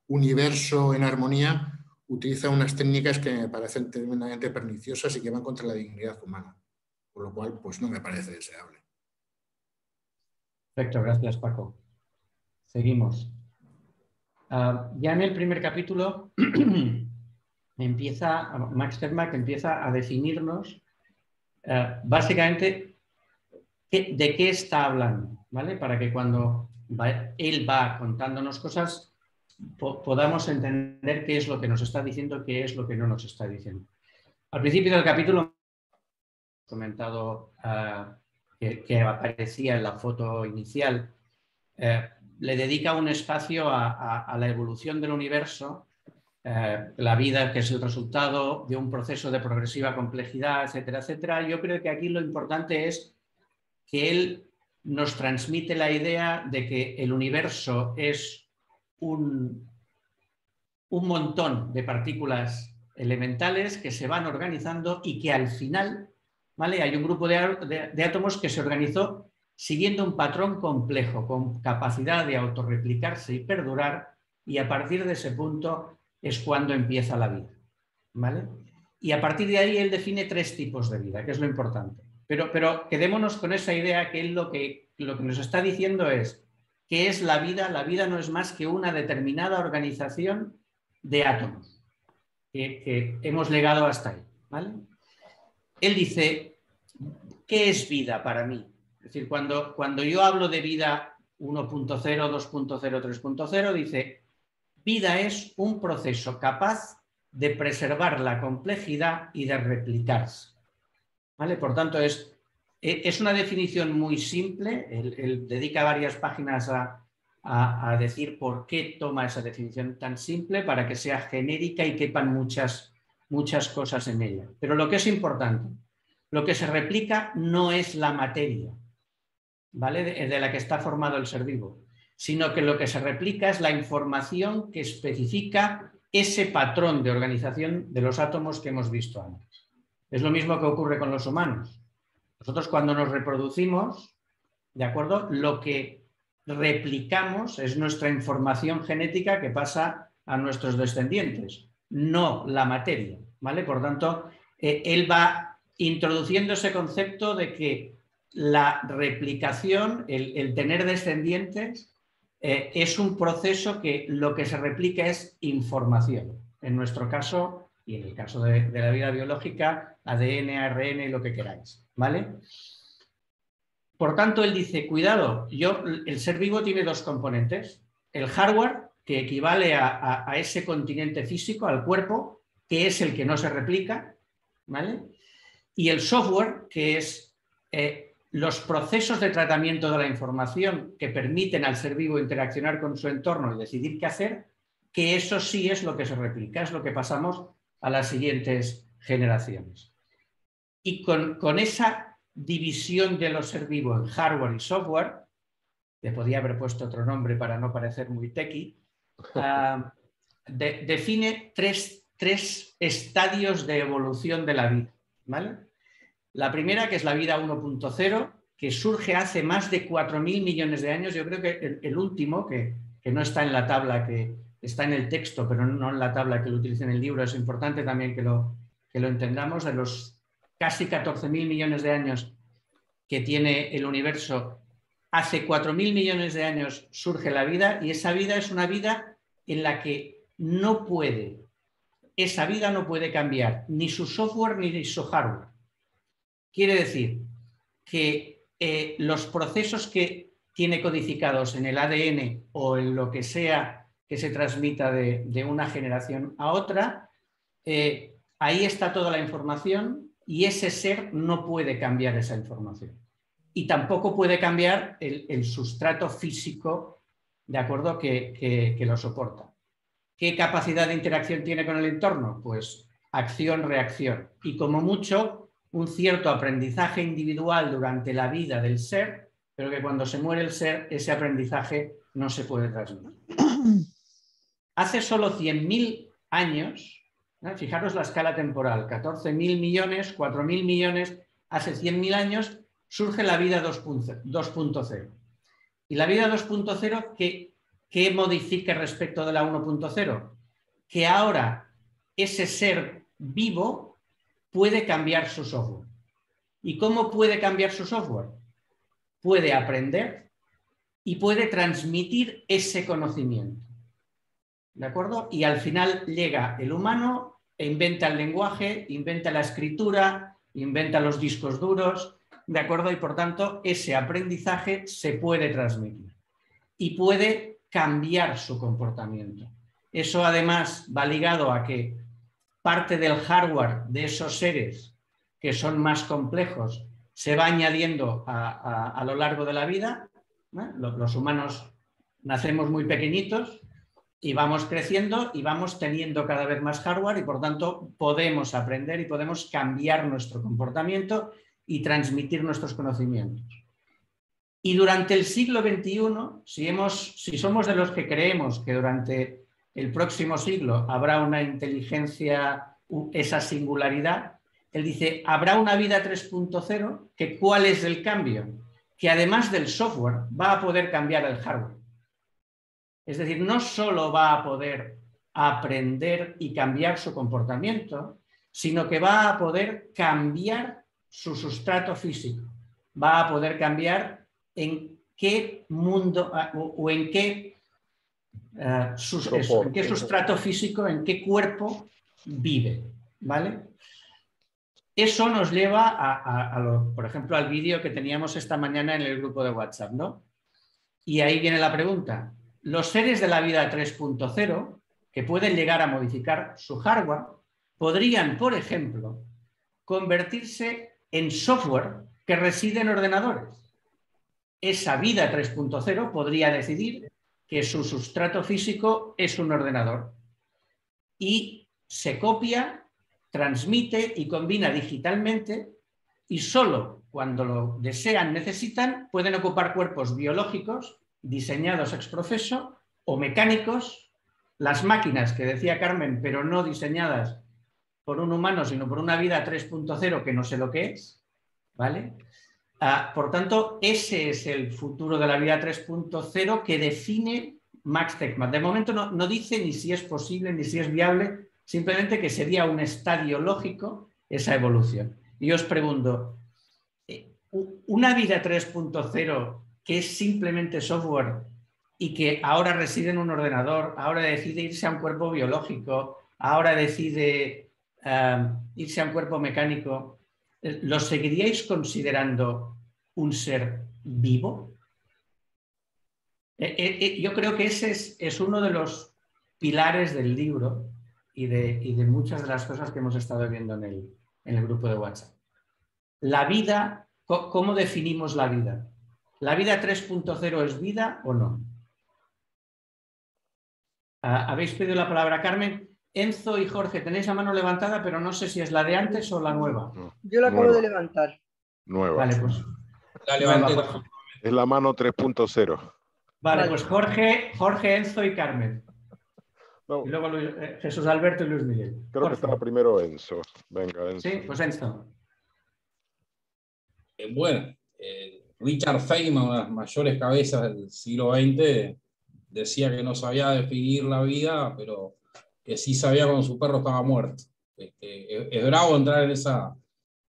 universo en armonía, utiliza unas técnicas que me parecen tremendamente perniciosas y que van contra la dignidad humana, por lo cual, pues no me parece deseable. Perfecto, gracias Paco. Seguimos. Ah, ya en el primer capítulo empieza, Max Termack empieza a definirnos eh, básicamente de qué está hablando, ¿vale? Para que cuando él va contándonos cosas podamos entender qué es lo que nos está diciendo, qué es lo que no nos está diciendo. Al principio del capítulo comentado eh, que, aparecía en la foto inicial, eh, le dedica un espacio a la evolución del universo eh, la vida que es el resultado de un proceso de progresiva complejidad, etcétera, etcétera. Yo creo que aquí lo importante es que él nos transmite la idea de que el universo es un, un montón de partículas elementales que se van organizando y que al final ¿vale? hay un grupo de, de átomos que se organizó siguiendo un patrón complejo, con capacidad de autorreplicarse y perdurar, y a partir de ese punto es cuando empieza la vida. ¿vale? Y a partir de ahí él define tres tipos de vida, que es lo importante. Pero, pero quedémonos con esa idea que él lo que, lo que nos está diciendo es que es la vida. La vida no es más que una determinada organización de átomos que, hemos legado hasta ahí. ¿vale? Él dice, ¿qué es vida para mí? Es decir, cuando, cuando yo hablo de vida 1.0, 2.0, 3.0, dice, Vida es un proceso capaz de preservar la complejidad y de replicarse. ¿Vale? Por tanto, es E- Es una definición muy simple, él, dedica varias páginas a, a- a decir por qué toma esa definición tan simple para que sea genérica y quepan muchas, muchas cosas en ella. Pero lo que es importante, lo que se replica no es la materia, ¿vale? De, de la que está formado el ser vivo, sino que lo que se replica es la información que especifica ese patrón de organización de los átomos que hemos visto antes. Es lo mismo que ocurre con los humanos. Nosotros cuando nos reproducimos, ¿de acuerdo? Lo que replicamos es nuestra información genética que pasa a nuestros descendientes, no la materia, ¿vale? Por tanto, eh, él va introduciendo ese concepto de que la replicación, el, el tener descendientes, eh, es un proceso que lo que se replica es información. En nuestro caso, y en el caso de, la vida biológica, ADN, ARN lo que queráis, ¿vale? Por tanto, él dice, cuidado, yo, el ser vivo tiene dos componentes. El hardware, que equivale a ese continente físico, al cuerpo, que es el que no se replica, ¿vale? Y el software, que es eh, los procesos de tratamiento de la información que permiten al ser vivo interaccionar con su entorno y decidir qué hacer, que eso sí es lo que se replica, es lo que pasamos a las siguientes generaciones. Y con, esa división de lo ser vivo en hardware y software, le podía haber puesto otro nombre para no parecer muy techy, ah, de- define tres, tres estadios de evolución de la vida. ¿vale? La primera, que es la vida 1.0, que surge hace más de 4.000 millones de años. Yo creo que el, último, que, que no está en la tabla, que está en el texto, pero no en la tabla que lo utilicé en el libro, es importante también que lo, que lo entendamos, de los casi 14.000 millones de años que tiene el universo, hace 4.000 millones de años surge la vida y esa vida es una vida en la que no puede, esa vida no puede cambiar ni su software ni su hardware. Quiere decir que eh, los procesos que tiene codificados en el ADN o en lo que sea que se transmita de, una generación a otra, eh, ahí está toda la información y ese ser no puede cambiar esa información. Y tampoco puede cambiar el, sustrato físico, ¿de acuerdo?, que, que- que lo soporta. ¿Qué capacidad de interacción tiene con el entorno? Pues acción-reacción. Y como mucho, un cierto aprendizaje individual durante la vida del ser, pero que cuando se muere el ser, ese aprendizaje no se puede transmitir. Hace solo 100.000 años, ¿no? fijaros la escala temporal, 14.000 millones, 4.000 millones, hace 100.000 años surge la vida 2.0. 2.0. Y la vida 2.0, ¿qué, ¿qué modifica respecto de la 1.0? Que ahora ese ser vivo puede cambiar su software. ¿Y cómo puede cambiar su software? Puede aprender y puede transmitir ese conocimiento. ¿De acuerdo? Y al final llega el humano e inventa el lenguaje, inventa la escritura, inventa los discos duros, ¿de acuerdo? Y por tanto, ese aprendizaje se puede transmitir y puede cambiar su comportamiento. Eso además va ligado a que parte del hardware de esos seres que son más complejos se va añadiendo a, a- lo largo de la vida. Los, los humanos nacemos muy pequeñitos y vamos creciendo y vamos teniendo cada vez más hardware y por tanto podemos aprender y podemos cambiar nuestro comportamiento y transmitir nuestros conocimientos. Y durante el siglo XXI, si, hemos, si somos de los que creemos que durante el próximo siglo habrá una inteligencia, esa singularidad, él dice, habrá una vida 3.0, que cuál es el cambio? Que además del software va a poder cambiar el hardware. Es decir, no solo va a poder aprender y cambiar su comportamiento, sino que va a poder cambiar su sustrato físico, va a poder cambiar en qué mundo o en qué, eh, sus- eso, en qué sustrato físico, en qué cuerpo vive. ¿Vale? Eso nos lleva a, a- a lo- por ejemplo, al vídeo que teníamos esta mañana en el grupo de WhatsApp, ¿no? Y ahí viene la pregunta. Los seres de la vida 3.0, que pueden llegar a modificar su hardware, podrían, por ejemplo, convertirse en software que reside en ordenadores. Esa vida 3.0 podría decidir que su sustrato físico es un ordenador y se copia, transmite y combina digitalmente y solo cuando lo desean, necesitan, pueden ocupar cuerpos biológicos diseñados ex profeso o mecánicos, las máquinas que decía Carmen, pero no diseñadas por un humano, sino por una vida 3.0 que no sé lo que es, ¿vale? Ah, por tanto, ese es el futuro de la vida 3.0 que define Max Tegmark. De momento no, dice ni si es posible ni si es viable, simplemente que sería un estadio lógico esa evolución. Y os pregunto, eh, ¿una vida 3.0 que es simplemente software y que ahora reside en un ordenador, ahora decide irse a un cuerpo biológico, ahora decide eh, irse a un cuerpo mecánico, ¿lo seguiríais considerando un ser vivo? yo creo que ese es, uno de los pilares del libro y de, muchas de las cosas que hemos estado viendo en el, en el grupo de WhatsApp. La vida, ¿cómo definimos la vida? ¿La vida 3.0 es vida o no? Ah, Habéis pedido la palabra, Carmen. Enzo y Jorge, tenéis la mano levantada, pero no sé si es la de antes o la nueva. Yo la acabo de levantar. Nueva. Vale, pues. La Es la mano 3.0. Vale, pues Jorge, Jorge, Enzo y Carmen. Y luego eh, Jesús Alberto y Luis Miguel. Creo que estaba primero Enzo. Venga, Enzo. Sí, pues Enzo. Eh, bueno, eh, Richard Feynman, una de las mayores cabezas del siglo XX, decía que no sabía definir la vida, pero que sí sabía cuando su perro estaba muerto. Este, es, bravo entrar en esa,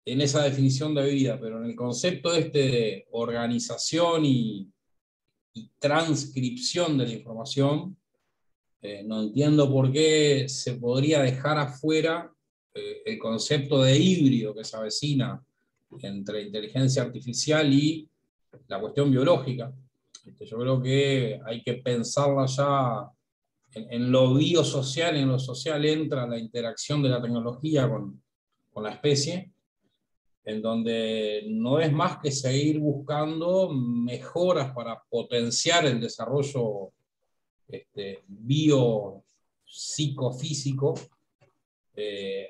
en esa definición de vida, pero en el concepto este de organización y, transcripción de la información, eh, no entiendo por qué se podría dejar afuera eh, el concepto de híbrido que se avecina entre inteligencia artificial y la cuestión biológica. Este, yo creo que hay que pensarla ya en, lo biosocial, en lo social entra la interacción de la tecnología con, con la especie, en donde no es más que seguir buscando mejoras para potenciar el desarrollo este, bio psicofísico eh,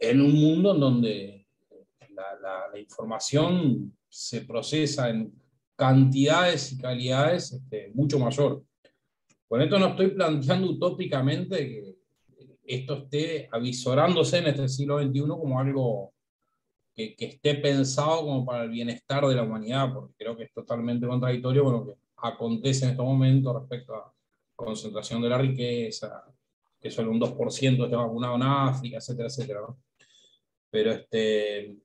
en un mundo en donde la, la, información se procesa en cantidades y calidades este, mucho mayor. Con esto no estoy planteando utópicamente que esto esté avisorándose en este siglo XXI como algo que, esté pensado como para el bienestar de la humanidad, porque creo que es totalmente contradictorio con lo que acontece en estos momentos respecto a concentración de la riqueza, que solo un 2% está vacunado en África, etcétera, etcétera. Pero este,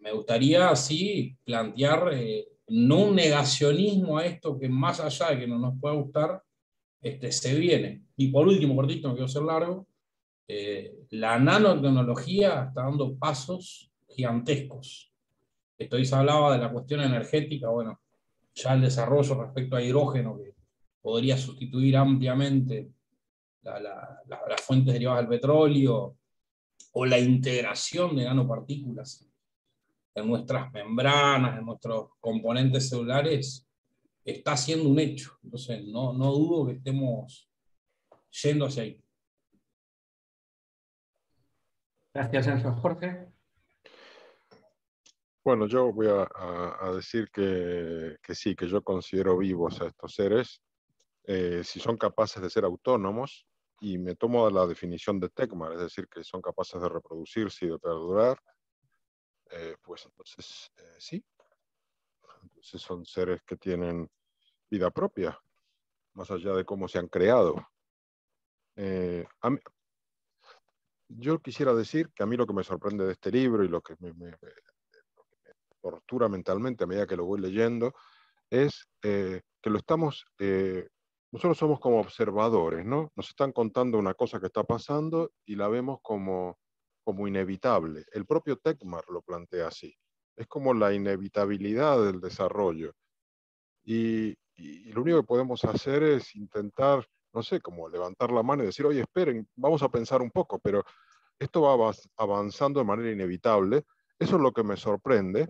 me gustaría así plantear eh, no un negacionismo a esto que más allá de que no nos pueda gustar, este, se viene. Y por último, cortito, no quiero ser largo, eh, la nanotecnología está dando pasos gigantescos. Esto se hablaba de la cuestión energética, bueno, ya el desarrollo respecto a hidrógeno, que podría sustituir ampliamente las fuentes derivadas del petróleo, o la integración de nanopartículas en nuestras membranas, en nuestros componentes celulares, está siendo un hecho. Entonces, no, no dudo que estemos yendo hacia ahí. Gracias, Sergio. Jorge. Bueno, yo voy a, decir que, sí, que yo considero vivos a estos seres, eh, si son capaces de ser autónomos, y me tomo la definición de Tecmar, es decir, que son capaces de reproducirse y de perdurar, eh, pues entonces eh, sí. Entonces son seres que tienen vida propia, más allá de cómo se han creado. Eh, yo quisiera decir que a mí lo que me sorprende de este libro y lo que me, tortura mentalmente a medida que lo voy leyendo es que lo estamos, nosotros somos como observadores, ¿no? Nos están contando una cosa que está pasando y la vemos como como inevitable. El propio Tecmar lo plantea así. Es como la inevitabilidad del desarrollo. Y, lo único que podemos hacer es intentar, no sé, como levantar la mano y decir, oye, esperen, vamos a pensar un poco, pero esto va avanzando de manera inevitable. Eso es lo que me sorprende.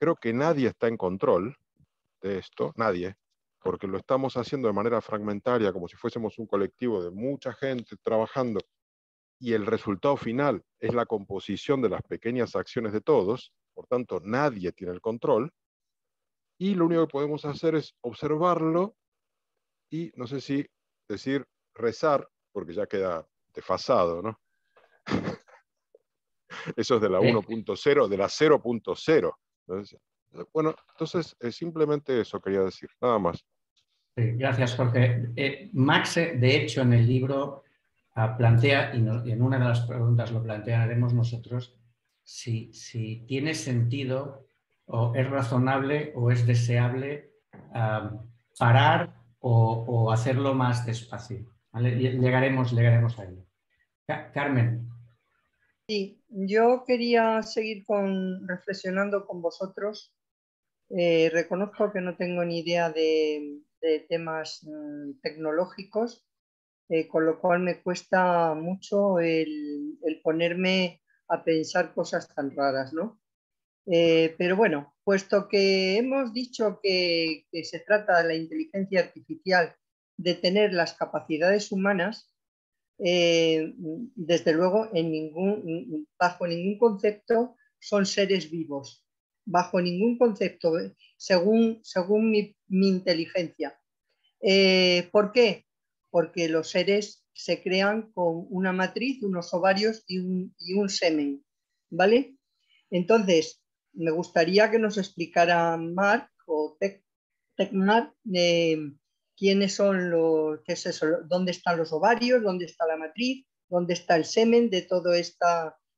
creo que nadie está en control de esto, nadie, porque lo estamos haciendo de manera fragmentaria, como si fuésemos un colectivo de mucha gente trabajando, y el resultado final es la composición de las pequeñas acciones de todos, por tanto nadie tiene el control, y lo único que podemos hacer es observarlo y, no sé si decir rezar, porque ya queda desfasado, ¿no? Eso es de la 1.0, de la 0.0. Bueno, entonces es simplemente eso quería decir, nada más. gracias, Jorge. Eh, Max, eh, de hecho, en el libro ah, plantea, y, en una de las preguntas lo plantearemos nosotros, si, si tiene sentido o es razonable o es deseable ah, parar o, hacerlo más despacio. Llegaremos, llegaremos a ello. Carmen. Sí, yo quería seguir con, reflexionando con vosotros. Eh, reconozco que no tengo ni idea de, temas mm, tecnológicos, eh, con lo cual me cuesta mucho el, ponerme a pensar cosas tan raras, ¿no? Eh, pero bueno, puesto que hemos dicho que, se trata de la inteligencia artificial de tener las capacidades humanas, eh, desde luego, bajo ningún concepto son seres vivos, bajo ningún concepto, según, según mi, inteligencia. Eh, ¿Por qué? Porque los seres se crean con una matriz, unos ovarios y un, semen, ¿vale? Entonces, me gustaría que nos explicara Mark o Tecmar eh, quiénes son los, qué es eso, dónde están los ovarios, dónde está la matriz, dónde está el semen de todo este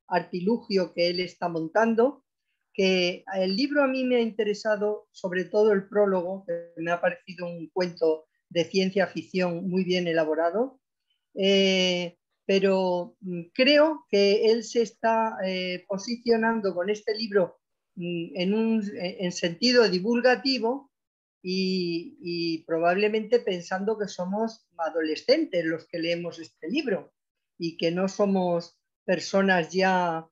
artilugio que él está montando. Que el libro a mí me ha interesado sobre todo el prólogo, que me ha parecido un cuento de ciencia ficción muy bien elaborado, eh, pero mm, creo que él se está eh, posicionando con este libro en un en sentido divulgativo y, probablemente pensando que somos adolescentes los que leemos este libro y que no somos personas ya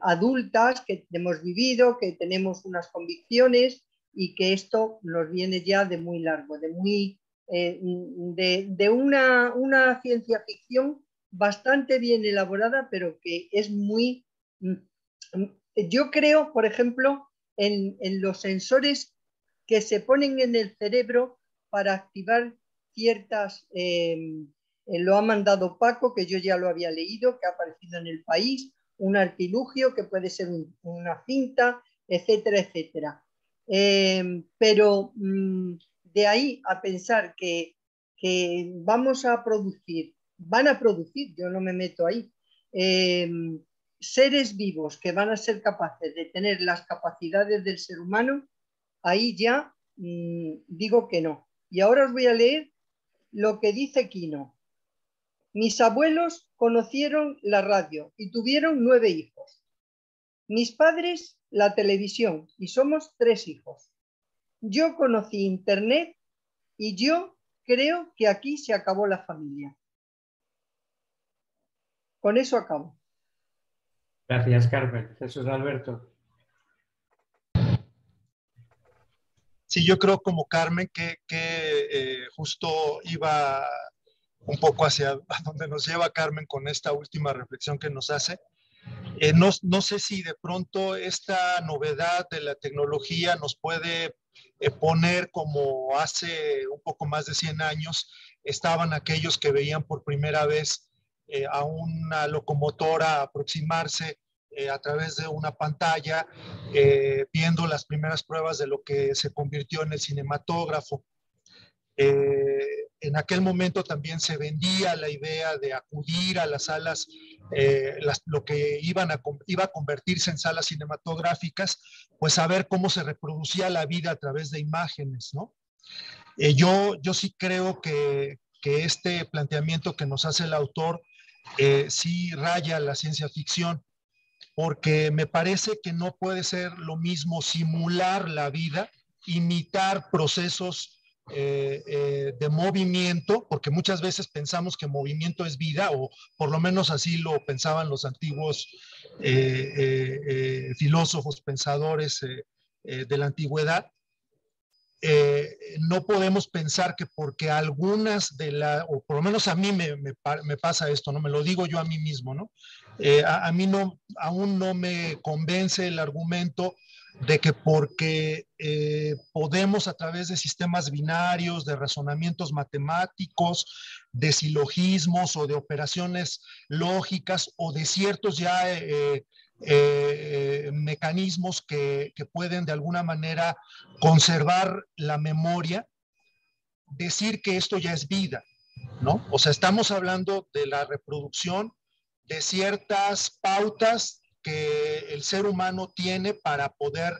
adultas que hemos vivido, que tenemos unas convicciones y que esto nos viene ya de muy largo, de, muy, eh, de, una, una, ciencia ficción bastante bien elaborada, pero que es muy... Yo creo, por ejemplo, en, los sensores que se ponen en el cerebro para activar ciertas, em, eh, lo ha mandado Paco, que yo ya lo había leído, que ha aparecido en el país, un artilugio que puede ser una cinta, etcétera, etcétera. Em, pero mm, de ahí a pensar que, que, vamos a producir, van a producir, yo no me meto ahí, em, seres vivos que van a ser capaces de tener las capacidades del ser humano, ahí ya mm, digo que no. Y ahora os voy a leer lo que dice Quino. Mis abuelos conocieron la radio y tuvieron nueve hijos. Mis padres la televisión y somos tres hijos. Yo conocí Internet y yo creo que aquí se acabó la familia. Con eso acabo. Gracias, Carmen. Jesús Alberto. Sí, yo creo como Carmen que, eh, justo iba un poco hacia donde nos lleva Carmen con esta última reflexión que nos hace. Eh, no, no, sé si de pronto esta novedad de la tecnología nos puede eh, poner como hace un poco más de 100 años estaban aquellos que veían por primera vez a una locomotora aproximarse eh, a través de una pantalla, eh, viendo las primeras pruebas de lo que se convirtió en el cinematógrafo. Eh, en aquel momento también se vendía la idea de acudir a las salas, lo que iban a, iba a convertirse en salas cinematográficas, pues a ver cómo se reproducía la vida a través de imágenes, ¿no? yo, yo sí creo que, que, este planteamiento que nos hace el autor sí raya la ciencia ficción porque me parece que no puede ser lo mismo simular la vida, imitar procesos eh, eh, de movimiento, porque muchas veces pensamos que movimiento es vida, o por lo menos así lo pensaban los antiguos eh, filósofos, pensadores eh, de la antigüedad, eh, no podemos pensar que porque algunas de las, o por lo menos a mí me, pasa esto, ¿no? Me lo digo yo a mí mismo, ¿no? Eh, a, a, mí no, aún no me convence el argumento de que porque eh, podemos a través de sistemas binarios, de razonamientos matemáticos, de silogismos o de operaciones lógicas o de ciertos ya eh, mecanismos que, pueden de alguna manera conservar la memoria, decir que esto ya es vida, ¿no? O sea, estamos hablando de la reproducción de ciertas pautas que el ser humano tiene para poder,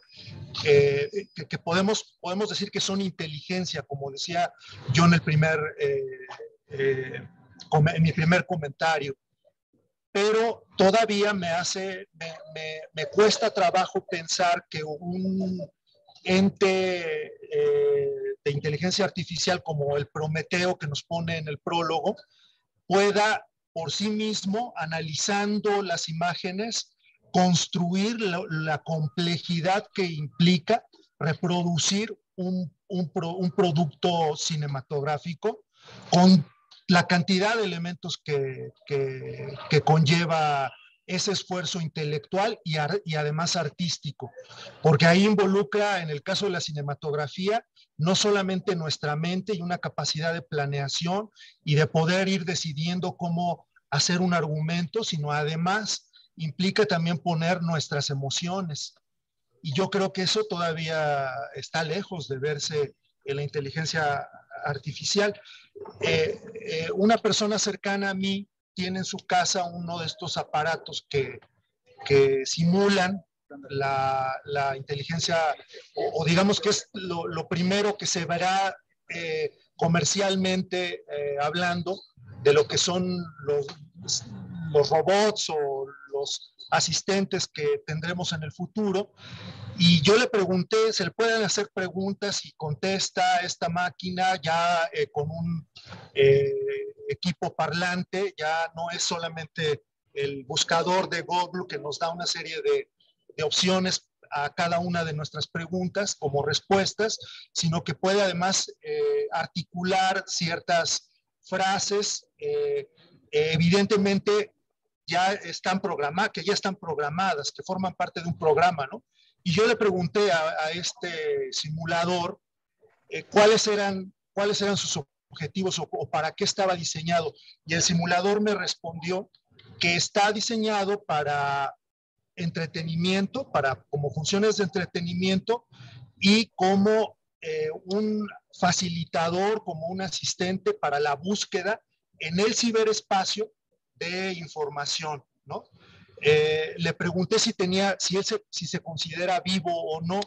eh, que, podemos, podemos decir que son inteligencia, como decía yo en el primer, eh, en mi primer comentario. Pero todavía me hace, me, me, cuesta trabajo pensar que un ente de inteligencia artificial como el Prometeo que nos pone en el prólogo pueda por sí mismo, analizando las imágenes, construir la, la, complejidad que implica reproducir un, un, pro, un, producto cinematográfico con la cantidad de elementos que, que, conlleva ese esfuerzo intelectual y, además artístico, porque ahí involucra, en el caso de la cinematografía, no solamente nuestra mente y una capacidad de planeación y de poder ir decidiendo cómo hacer un argumento, sino además implica también poner nuestras emociones. Y yo creo que eso todavía está lejos de verse en la inteligencia artificial. Eh, eh, una persona cercana a mí tiene en su casa uno de estos aparatos que, que simulan la, la inteligencia, o, o, digamos que es lo, lo, primero que se verá eh, comercialmente eh, hablando de lo que son los, los robots o los asistentes que tendremos en el futuro. Y yo le pregunté, se le pueden hacer preguntas y contesta esta máquina ya eh, con un eh, equipo parlante, ya no es solamente el buscador de Google que nos da una serie de, de opciones a cada una de nuestras preguntas como respuestas, sino que puede además eh, articular ciertas frases. Evidentemente ya están programadas, que ya están programadas, que forman parte de un programa, ¿no? Y yo le pregunté a, este simulador eh, cuáles, eran, cuáles eran sus objetivos o, o, para qué estaba diseñado. Y el simulador me respondió que está diseñado para entretenimiento, para como funciones de entretenimiento y como eh, un facilitador, como un asistente para la búsqueda en el ciberespacio de información, ¿no? Eh, le pregunté si tenía, si, él se, si se considera vivo o no,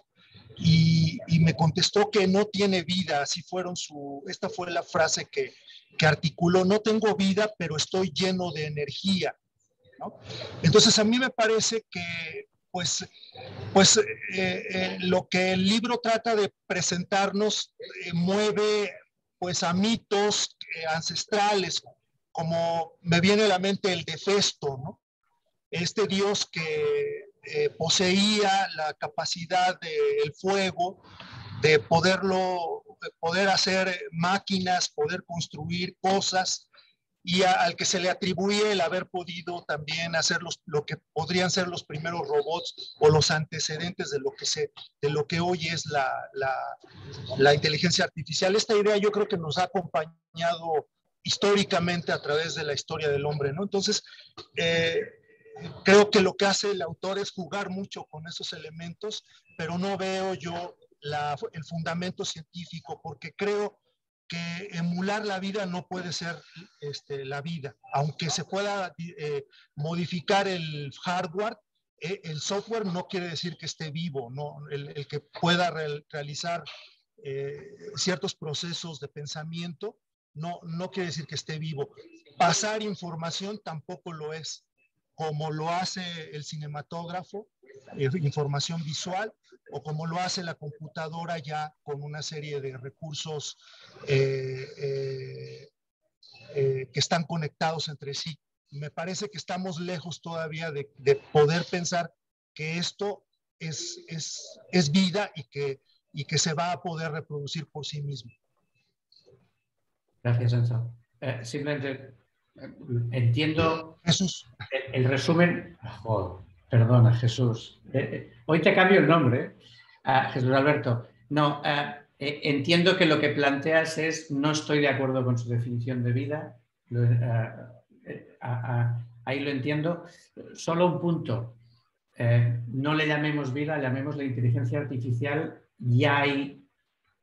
y, me contestó que no tiene vida, así fueron su, esta fue la frase que, que articuló, no tengo vida, pero estoy lleno de energía. Entonces a mí me parece que pues, pues eh, eh, lo que el libro trata de presentarnos eh, mueve pues a mitos ancestrales, como me viene a la mente el de Festo, ¿no? Este dios que eh, poseía la capacidad del fuego, de poderlo, de poder hacer máquinas, poder construir cosas, y a, al que se le atribuye el haber podido también hacer los, lo que podrían ser los primeros robots o los antecedentes de lo que, se, de lo que hoy es la, la, la inteligencia artificial. Esta idea yo creo que nos ha acompañado históricamente a través de la historia del hombre, ¿no? Entonces, eh, creo que lo que hace el autor es jugar mucho con esos elementos, pero no veo yo el fundamento científico, porque creo que emular la vida no puede ser este, la vida, aunque se pueda eh, modificar el hardware, eh, el software no quiere decir que esté vivo, ¿no? el, que pueda re realizar eh, ciertos procesos de pensamiento no, no quiere decir que esté vivo. Pasar información tampoco lo es, como lo hace el cinematógrafo, eh, información visual, o como lo hace la computadora ya con una serie de recursos eh, eh, que están conectados entre sí. Me parece que estamos lejos todavía de, de, poder pensar que esto es, es, es vida y que, y que se va a poder reproducir por sí mismo. Gracias, Enzo. Simplemente entiendo Jesús. El, el resumen. Perdona, Jesús. Eh, eh, hoy te cambio el nombre, a Jesús Alberto. No, eh, eh, entiendo que lo que planteas es no estoy de acuerdo con su definición de vida. Lo- eh, eh, ahí lo entiendo. Solo un punto. Eh, no le llamemos vida, llamémosle inteligencia artificial. Ya hay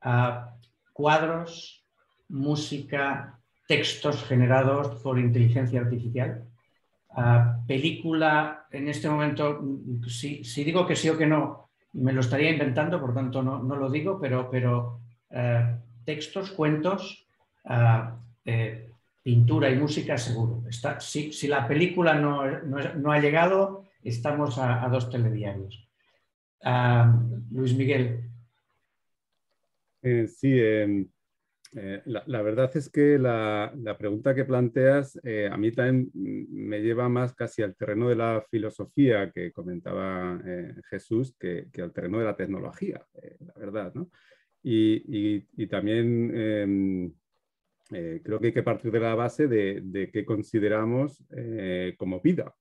ah, cuadros, música, textos generados por inteligencia artificial. Ah, película, en este momento, si, digo que sí o que no, me lo estaría inventando, por tanto no, no lo digo, pero, pero eh, textos, cuentos, ah, eh, pintura y música seguro. Está, si, si la película no, no no ha llegado, estamos a, dos telediarios. Ah, Luis Miguel. Eh, sí, eh, eh, la, verdad es que la, pregunta que planteas eh, a mí también me lleva más casi al terreno de la filosofía que comentaba eh, Jesús que, al terreno de la tecnología, la verdad, ¿no? Y, también em, creo que hay que partir de la base de, de qué consideramos como vida.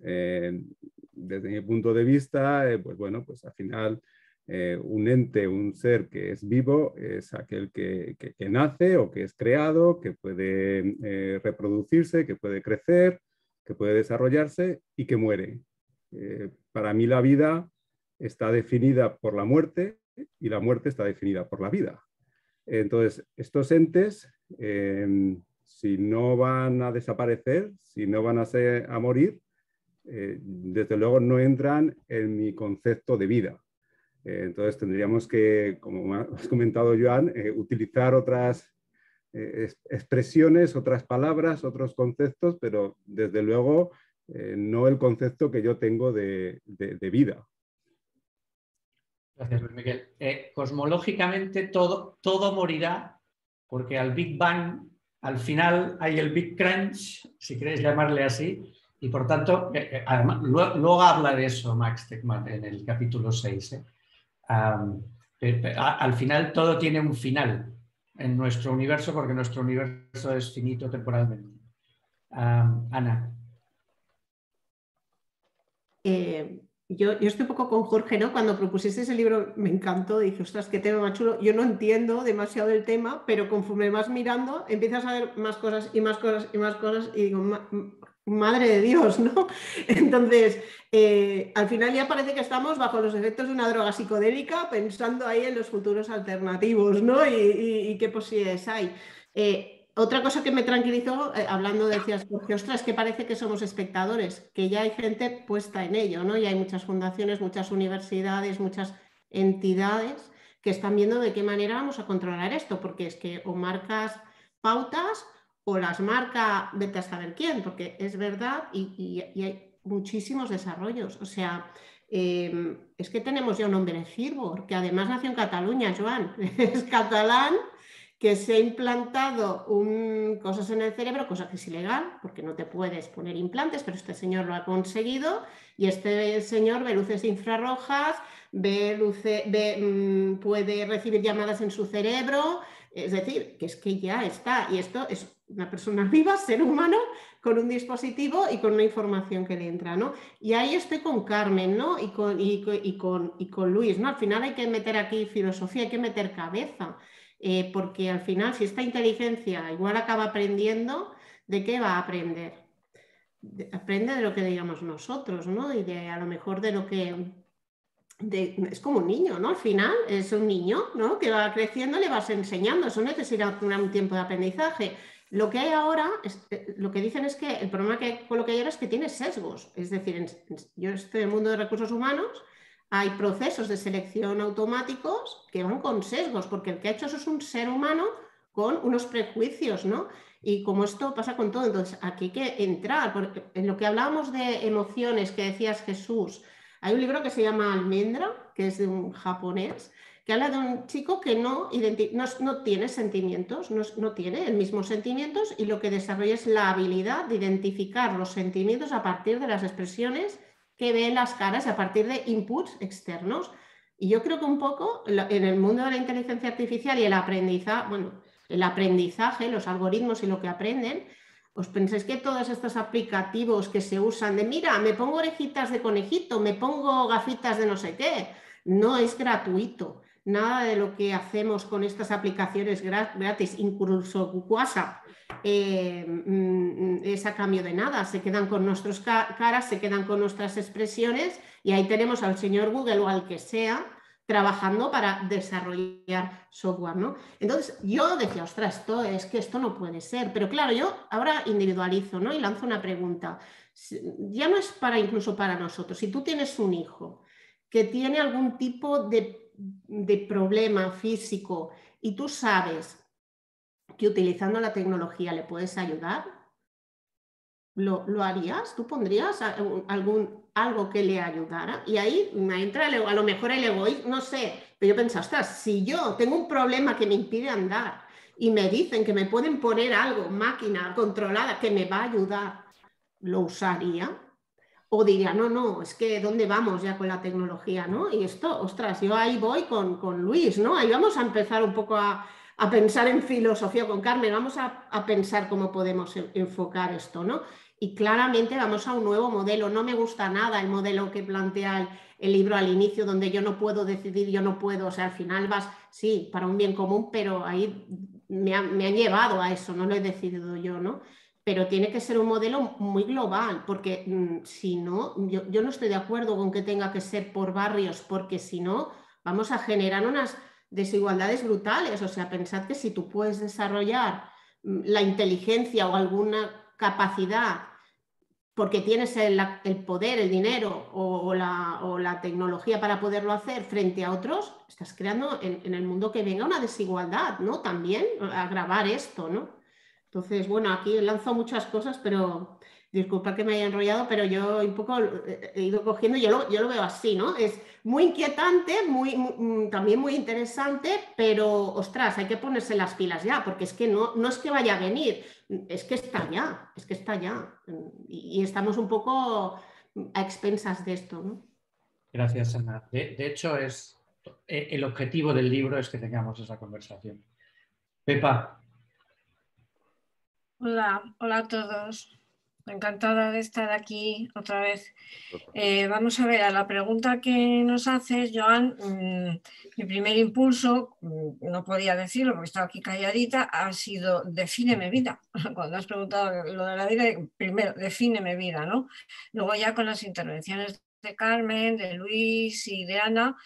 Desde mi punto de vista, pues bueno, pues al final eh, un ente, un ser que es vivo, es aquel que, que- nace o que es creado, que puede eh, reproducirse, que puede crecer, que puede desarrollarse y que muere. Eh, para mí la vida está definida por la muerte y la muerte está definida por la vida. Entonces, estos entes, eh, si no van a desaparecer, si no van a, a morir, desde luego no entran en mi concepto de vida. Eh, entonces tendríamos que, como has comentado Joan, eh, utilizar otras eh, es- expresiones, otras palabras, otros conceptos, pero desde luego no el concepto que yo tengo de, vida. Gracias, Luis Miguel. Cosmológicamente todo, todo morirá porque al Big Bang, al final hay el Big Crunch, si queréis llamarle así, y por tanto, además, luego, luego habla de eso Max Tegmark en el capítulo 6. ¿Eh? Al final todo tiene un final en nuestro universo porque nuestro universo es finito temporalmente. Ana. Eh, yo, yo estoy un poco con Jorge, ¿no? Cuando propusiste ese libro me encantó, dije, ostras, qué tema más chulo. Yo no entiendo demasiado el tema, pero conforme vas mirando, empiezas a ver más cosas y más cosas y más cosas y digo, "Ma- madre de Dios, ¿no? Entonces, eh, al final ya parece que estamos bajo los efectos de una droga psicodélica pensando ahí en los futuros alternativos, ¿no? Y, qué posibilidades hay. Eh, otra cosa que me tranquilizó, eh, hablando, decías, Jorge, ostras, que parece que somos espectadores, que ya hay gente puesta en ello, ¿no? Y hay muchas fundaciones, muchas universidades, muchas entidades que están viendo de qué manera vamos a controlar esto, porque es que o marcas pautas o las marca vete a saber quién, porque es verdad y, hay muchísimos desarrollos. O sea, eh, es que tenemos ya un hombre Cirbor, que además nació en Cataluña, Joan, es catalán que se ha implantado un- cosas en el cerebro, cosa que es ilegal, porque no te puedes poner implantes, pero este señor lo ha conseguido y este señor ve luces infrarrojas, ve luce- ve, mm, puede recibir llamadas en su cerebro, es decir, que es que ya está. Y esto es una persona viva, ser humano, con un dispositivo y con una información que le entra, ¿no? Y ahí estoy con Carmen, ¿no? Y con, y, y con, y con Luis, ¿no? Al final hay que meter aquí filosofía, hay que meter cabeza, eh, porque al final si esta inteligencia igual acaba aprendiendo, ¿de qué va a aprender? De- aprende de lo que digamos nosotros, ¿no? Y de a lo mejor de lo que es como un niño, ¿no? Al final es un niño, ¿no? Que va creciendo, le vas enseñando, eso necesita un tiempo de aprendizaje. Lo que hay ahora, eh, lo que dicen es que el problema que, con lo que hay ahora es que tiene sesgos. Es decir, en- yo estoy en el mundo de recursos humanos, hay procesos de selección automáticos que van con sesgos, porque el que ha hecho eso es un ser humano con unos prejuicios, ¿no? Y como esto pasa con todo, entonces aquí hay que entrar, porque en lo que hablábamos de emociones que decías Jesús, hay un libro que se llama Almendra, que es de un japonés, que habla de un chico que no, no, no tiene sentimientos, no, no tiene el mismo sentimientos y lo que desarrolla es la habilidad de identificar los sentimientos a partir de las expresiones que ve las caras a partir de inputs externos. Y yo creo que un poco en el mundo de la inteligencia artificial y el aprendizaje, bueno, el aprendizaje, los algoritmos y lo que aprenden, ¿os pensáis que todos estos aplicativos que se usan de, mira, me pongo orejitas de conejito, me pongo gafitas de no sé qué, no es gratuito? Nada de lo que hacemos con estas aplicaciones gratis, incluso WhatsApp, eh, mm, es a cambio de nada. Se quedan con nuestras caras, se quedan con nuestras expresiones y ahí tenemos al señor Google o al que sea trabajando para desarrollar software, ¿no? Entonces yo decía, ostras, esto es que esto no puede ser, pero claro, yo ahora individualizo, ¿no? Y lanzo una pregunta. Ya no es para incluso para nosotros. Si tú tienes un hijo que tiene algún tipo de de problema físico y tú sabes que utilizando la tecnología le puedes ayudar, ¿lo, harías? ¿Tú pondrías algún, algo que le ayudara? Y ahí me entra a lo mejor el egoísmo, no sé, pero yo pensaba, ostras, si yo tengo un problema que me impide andar y me dicen que me pueden poner algo, máquina controlada, que me va a ayudar, ¿lo usaría? O diría, no, no, es que ¿dónde vamos ya con la tecnología? ¿no? Y esto, ostras, yo ahí voy con, Luis, ¿no? Ahí vamos a empezar un poco a, pensar en filosofía con Carmen, vamos a, pensar cómo podemos enfocar esto, ¿no? Y claramente vamos a un nuevo modelo. No me gusta nada el modelo que plantea el, libro al inicio, donde yo no puedo decidir, yo no puedo, o sea, al final vas, sí, para un bien común, pero ahí me, me han llevado a eso, no lo he decidido yo, ¿no? Pero tiene que ser un modelo muy global, porque mm, si no, yo, no estoy de acuerdo con que tenga que ser por barrios, porque si no, vamos a generar unas desigualdades brutales. O sea, pensad que si tú puedes desarrollar mm, la inteligencia o alguna capacidad porque tienes el, poder, el dinero o, la, tecnología para poderlo hacer frente a otros, estás creando en, en, el mundo que venga una desigualdad, ¿no? También agravar esto, ¿no? Entonces, bueno, aquí lanzo muchas cosas, pero disculpa que me haya enrollado, pero yo un poco he ido cogiendo, yo lo, yo lo veo así, ¿no? Es muy inquietante, muy, mm, también muy interesante, pero ostras, hay que ponerse las pilas ya, porque es que no, no es que vaya a venir, es que está ya, es que está ya. Y, estamos un poco a expensas de esto, ¿no? Gracias, Ana. De, hecho, es, eh, el objetivo del libro es que tengamos esa conversación. Pepa, Hola, hola a todos. Encantada de estar aquí otra vez. Eh, vamos a ver, a la pregunta que nos haces, Joan, mm, mi primer impulso, mm, no podía decirlo porque estaba aquí calladita, ha sido defíneme vida. Cuando has preguntado lo de la vida, primero, defíneme vida, ¿no? Luego ya con las intervenciones de Carmen, de Luis y de Ana,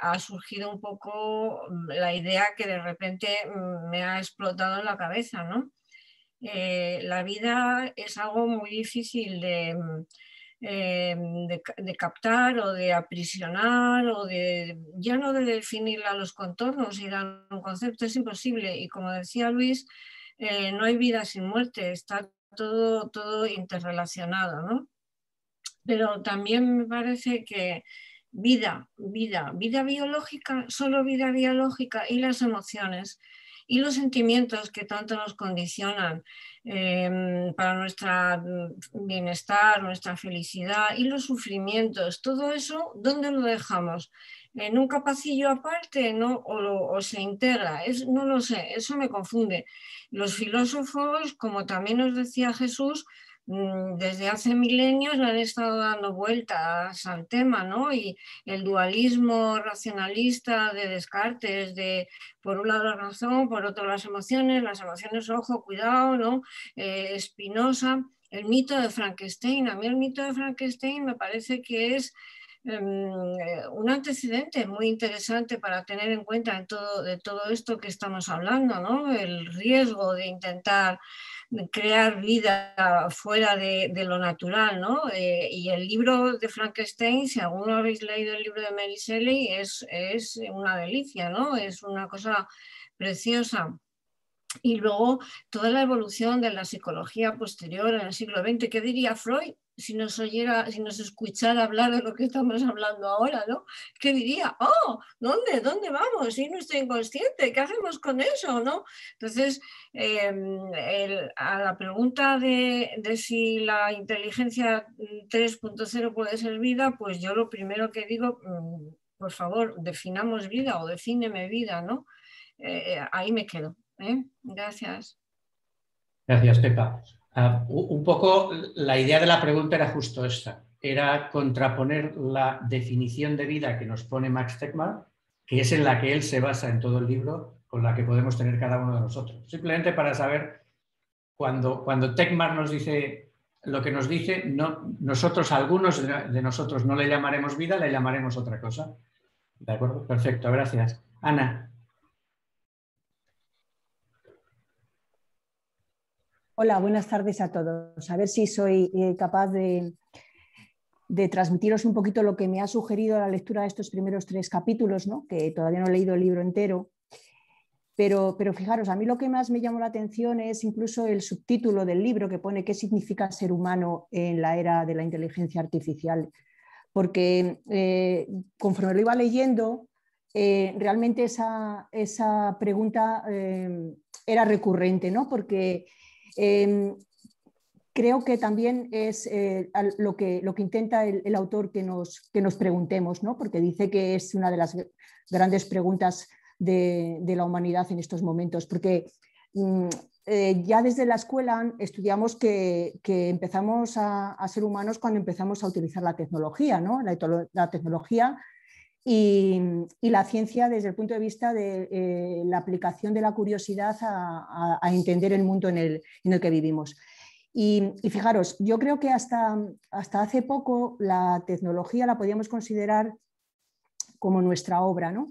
ha surgido un poco mm, la idea que de repente me ha explotado en la cabeza, ¿no? Eh, la vida es algo muy difícil de, mm, eh, de, captar o de aprisionar o de ya no de definir a los contornos y dar un concepto, es imposible. Y como decía Luis, eh, no hay vida sin muerte, está todo, todo interrelacionado. ¿no? Pero también me parece que vida, vida, vida biológica, solo vida biológica y las emociones y los sentimientos que tanto nos condicionan em, para nuestro bienestar, nuestra felicidad y los sufrimientos, todo eso, ¿dónde lo dejamos? ¿En un capacillo aparte ¿no? o, se integra? No lo sé, eso me confunde. Los filósofos, como también nos decía Jesús, Mm, desde hace milenios le han estado dando vueltas al tema, ¿no? Y el dualismo racionalista de Descartes, de por un lado la razón, por otro las emociones, las emociones, ojo, cuidado, ¿no? Eh, Spinoza, el mito de Frankenstein. A mí el mito de Frankenstein me parece que es em, eh, un antecedente muy interesante para tener en cuenta en todo, de todo esto que estamos hablando, ¿no? El riesgo de intentar crear vida fuera de, lo natural, ¿no? Eh, y el libro de Frankenstein, si alguno habéis leído el libro de Mary Shelley, es, es una delicia, ¿no? Es una cosa preciosa. Y luego toda la evolución de la psicología posterior en el siglo XX, ¿qué diría Freud? Si nos oyera, si nos escuchara hablar de lo que estamos hablando ahora, ¿no? ¿Qué diría? Oh, ¿dónde? ¿Dónde vamos? No estoy inconsciente, ¿qué hacemos con eso? ¿no? Entonces, em, a la pregunta de, si la inteligencia 3.0 puede ser vida, pues yo lo primero que digo, mm, por favor, definamos vida o defíneme vida, ¿no? Eh, ahí me quedo. ¿eh? Gracias. Gracias, Pepa. Ah, un poco la idea de la pregunta era justo esta, era contraponer la definición de vida que nos pone Max Tegmark, que es en la que él se basa en todo el libro, con la que podemos tener cada uno de nosotros. Simplemente para saber, cuando, cuando nos dice lo que nos dice, no, nosotros, algunos de nosotros no le llamaremos vida, le llamaremos otra cosa. ¿De acuerdo? Perfecto, gracias. Ana. Hola, buenas tardes a todos. A ver si soy eh, capaz de, transmitiros un poquito lo que me ha sugerido la lectura de estos primeros tres capítulos, ¿no? que todavía no he leído el libro entero. Pero, pero, fijaros, a mí lo que más me llamó la atención es incluso el subtítulo del libro que pone qué significa ser humano en la era de la inteligencia artificial. Porque eh, conforme lo iba leyendo, eh, realmente esa, esa pregunta era recurrente, ¿no? porque Em, creo que también es eh, lo, que, lo que intenta el, autor que nos, que nos preguntemos, ¿no? porque dice que es una de las grandes preguntas de, la humanidad en estos momentos, porque mm, eh, ya desde la escuela estudiamos que, empezamos a, ser humanos cuando empezamos a utilizar la tecnología, ¿no? la, tecnología y, la ciencia desde el punto de vista de eh, la aplicación de la curiosidad a, entender el mundo en el, que vivimos. Y, fijaros, yo creo que hasta, hasta hace poco la tecnología la podíamos considerar como nuestra obra, ¿no?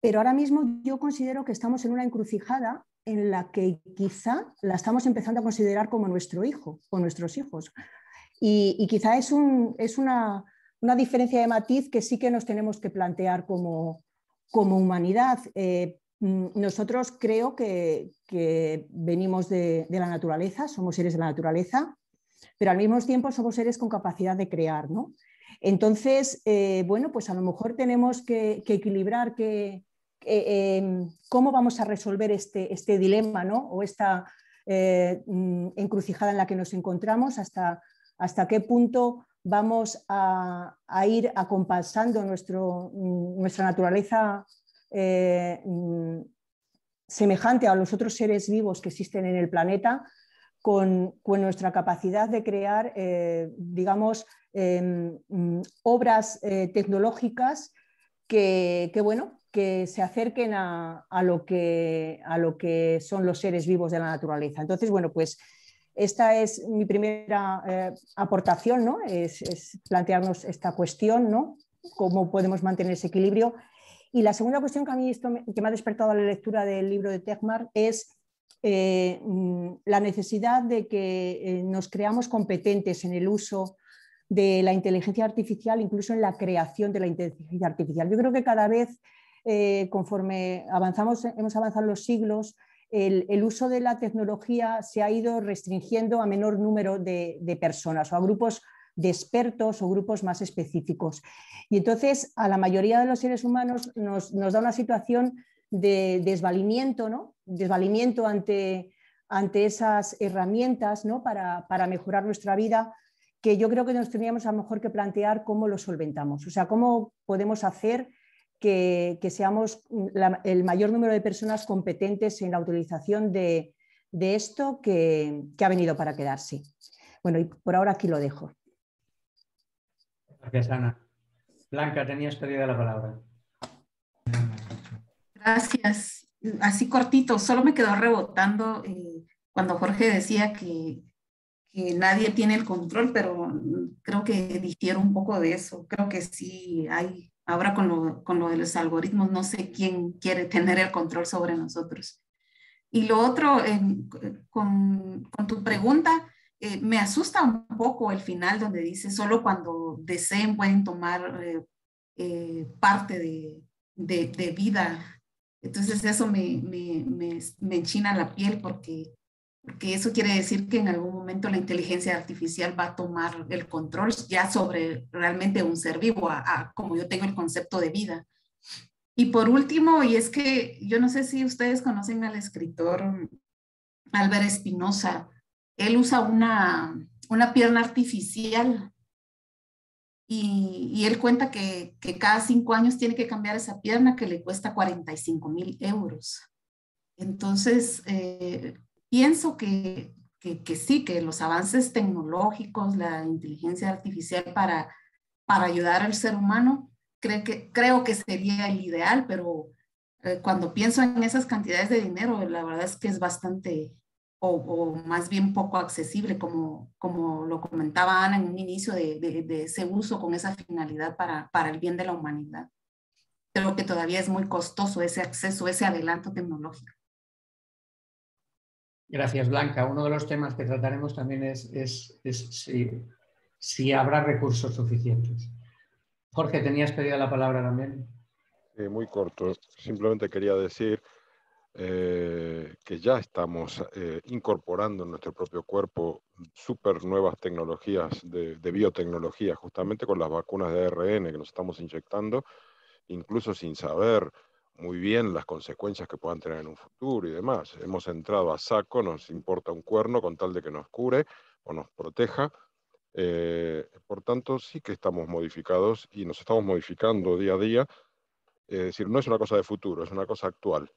Pero ahora mismo yo considero que estamos en una encrucijada en la que quizá la estamos empezando a considerar como nuestro hijo o nuestros hijos. Y, quizá es, un, es una, una diferencia de matiz que sí que nos tenemos que plantear como, como humanidad. Eh, mm, nosotros creo que, venimos de, la naturaleza, somos seres de la naturaleza, pero al mismo tiempo somos seres con capacidad de crear. ¿no? Entonces, eh, bueno, pues a lo mejor tenemos que, equilibrar que, em, cómo vamos a resolver este, este dilema ¿no? o esta eh, mm, encrucijada en la que nos encontramos, hasta, hasta qué punto vamos a, ir acompasando nuestro, nuestra naturaleza eh, semejante a los otros seres vivos que existen en el planeta con, nuestra capacidad de crear, eh, digamos, em, obras eh, tecnológicas que, bueno, que se acerquen a, lo que, a lo que son los seres vivos de la naturaleza. Entonces, bueno, pues esta es mi primera eh, aportación, ¿no? Es, plantearnos esta cuestión, ¿no? Cómo podemos mantener ese equilibrio. Y la segunda cuestión que a mí me, que me ha despertado la lectura del libro de Tegmar es eh, mm, la necesidad de que eh, nos creamos competentes en el uso de la inteligencia artificial, incluso en la creación de la inteligencia artificial. Yo creo que cada vez, conforme avanzamos, hemos avanzado los siglos, el, uso de la tecnología se ha ido restringiendo a menor número de, personas o a grupos de expertos o grupos más específicos. Y entonces a la mayoría de los seres humanos nos, da una situación de desvalimiento, ¿no? desvalimiento ante, ante esas herramientas ¿no? para, para, mejorar nuestra vida, que yo creo que nos teníamos a lo mejor que plantear cómo lo solventamos, o sea, cómo podemos hacer que, seamos el mayor número de personas competentes en la utilización de, esto que, ha venido para quedarse. Bueno, y por ahora aquí lo dejo. Gracias, Ana. Blanca, tenías pedida la palabra. Gracias. Así cortito, solo me quedó rebotando eh, cuando Jorge decía que, que, nadie tiene el control, pero creo que difiero un poco de eso. Creo que sí hay Ahora con lo, con lo de los algoritmos, no sé quién quiere tener el control sobre nosotros. Y lo otro, con, con, tu pregunta, eh, me asusta un poco el final donde dice solo cuando deseen pueden tomar eh, eh, parte de, de, de, vida. Entonces eso me, me, me, me, enchina la piel porque porque eso quiere decir que en algún momento la inteligencia artificial va a tomar el control ya sobre realmente un ser vivo, como yo tengo el concepto de vida. Y por último, y es que yo no sé si ustedes conocen al escritor Álvaro Espinosa, él usa una, una pierna artificial y, él cuenta que, que, cada cinco años tiene que cambiar esa pierna que le cuesta 45 mil euros. Entonces, eh, pienso que, que, sí, que los avances tecnológicos, la inteligencia artificial para, para ayudar al ser humano, creo que, creo que sería el ideal, pero eh, cuando pienso en esas cantidades de dinero, la verdad es que es bastante, o, o, más bien poco accesible, como, como lo comentaba Ana en un inicio, de, de, de, ese uso con esa finalidad para, para el bien de la humanidad. Creo que todavía es muy costoso ese acceso, ese adelanto tecnológico. Gracias, Blanca. Uno de los temas que trataremos también es, si, habrá recursos suficientes. Jorge, tenías pedido la palabra también. Muy corto. Simplemente quería decir eh, que ya estamos eh, incorporando en nuestro propio cuerpo súper nuevas tecnologías de, de biotecnología, justamente con las vacunas de ARN que nos estamos inyectando, incluso sin saber muy bien las consecuencias que puedan tener en un futuro y demás. Hemos entrado a saco, nos importa un cuerno con tal de que nos cure o nos proteja. Eh, por tanto, sí que estamos modificados y nos estamos modificando día a día. Es decir, no es una cosa de futuro, es una cosa actual.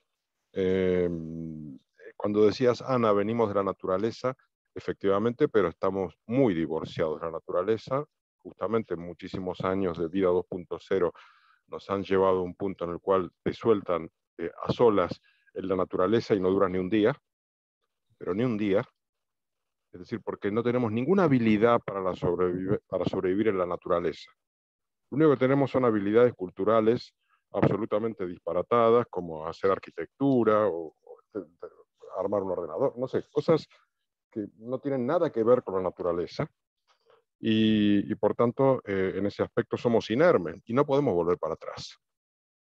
Eh, cuando decías, Ana, venimos de la naturaleza, efectivamente, pero estamos muy divorciados de la naturaleza. Justamente muchísimos años de vida 2.0 nos han llevado a un punto en el cual te sueltan eh, a solas en la naturaleza y no duras ni un día, pero ni un día. Es decir, porque no tenemos ninguna habilidad para, sobrevivir en la naturaleza. Lo único que tenemos son habilidades culturales absolutamente disparatadas, como hacer arquitectura o, o armar un ordenador, no sé, cosas que no tienen nada que ver con la naturaleza y, por tanto eh, en ese aspecto somos inermes y no podemos volver para atrás.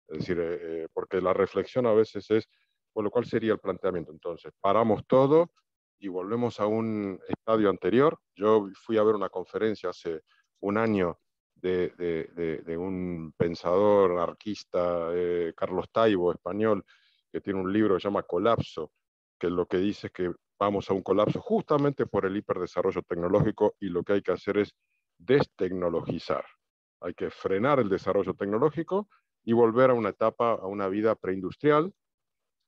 Es decir, eh, porque la reflexión a veces es, por lo cual sería el planteamiento. Entonces, paramos todo y volvemos a un estadio anterior. Yo fui a ver una conferencia hace un año de, de, un pensador anarquista, eh, Carlos Taibo, español, que tiene un libro que se llama Colapso, que lo que dice es que vamos a un colapso justamente por el hiperdesarrollo tecnológico y lo que hay que hacer es destecnologizar. Hay que frenar el desarrollo tecnológico y volver a una etapa, a una vida preindustrial,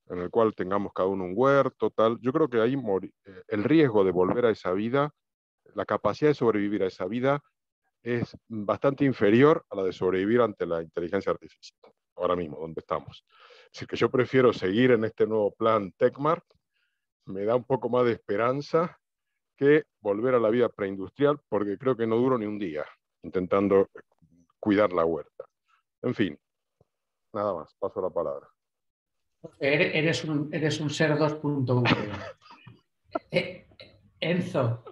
en el cual tengamos cada uno un huerto, tal. Yo creo que ahí eh, el riesgo de volver a esa vida, la capacidad de sobrevivir a esa vida es bastante inferior a la de sobrevivir ante la inteligencia artificial, ahora mismo, donde estamos. Es decir, que yo prefiero seguir en este nuevo plan TechMart, me da un poco más de esperanza que volver a la vida preindustrial, porque creo que no duro ni un día intentando cuidar la huerta. En fin, nada más, paso la palabra. Eres un, eres un ser 2.1. eh, Enzo.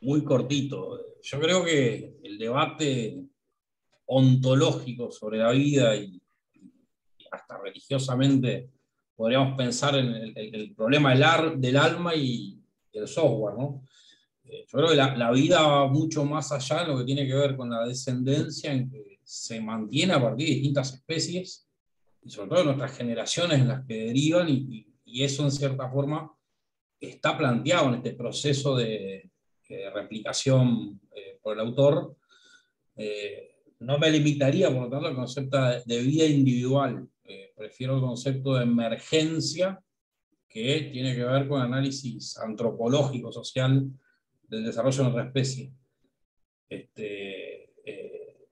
Muy cortito. Yo creo que el debate ontológico sobre la vida y hasta religiosamente podríamos pensar en el, problema del, alma y el software, ¿no? Eh, yo creo que la, vida va mucho más allá en lo que tiene que ver con la descendencia, en que se mantiene a partir de distintas especies, y sobre todo nuestras generaciones en las que derivan, y, y eso en cierta forma está planteado en este proceso de, replicación eh, por el autor. Eh, no me limitaría, por lo tanto, al concepto de vida individual, prefiero el concepto de emergencia, que tiene que ver con análisis antropológico, social del desarrollo de nuestra especie. Este, eh,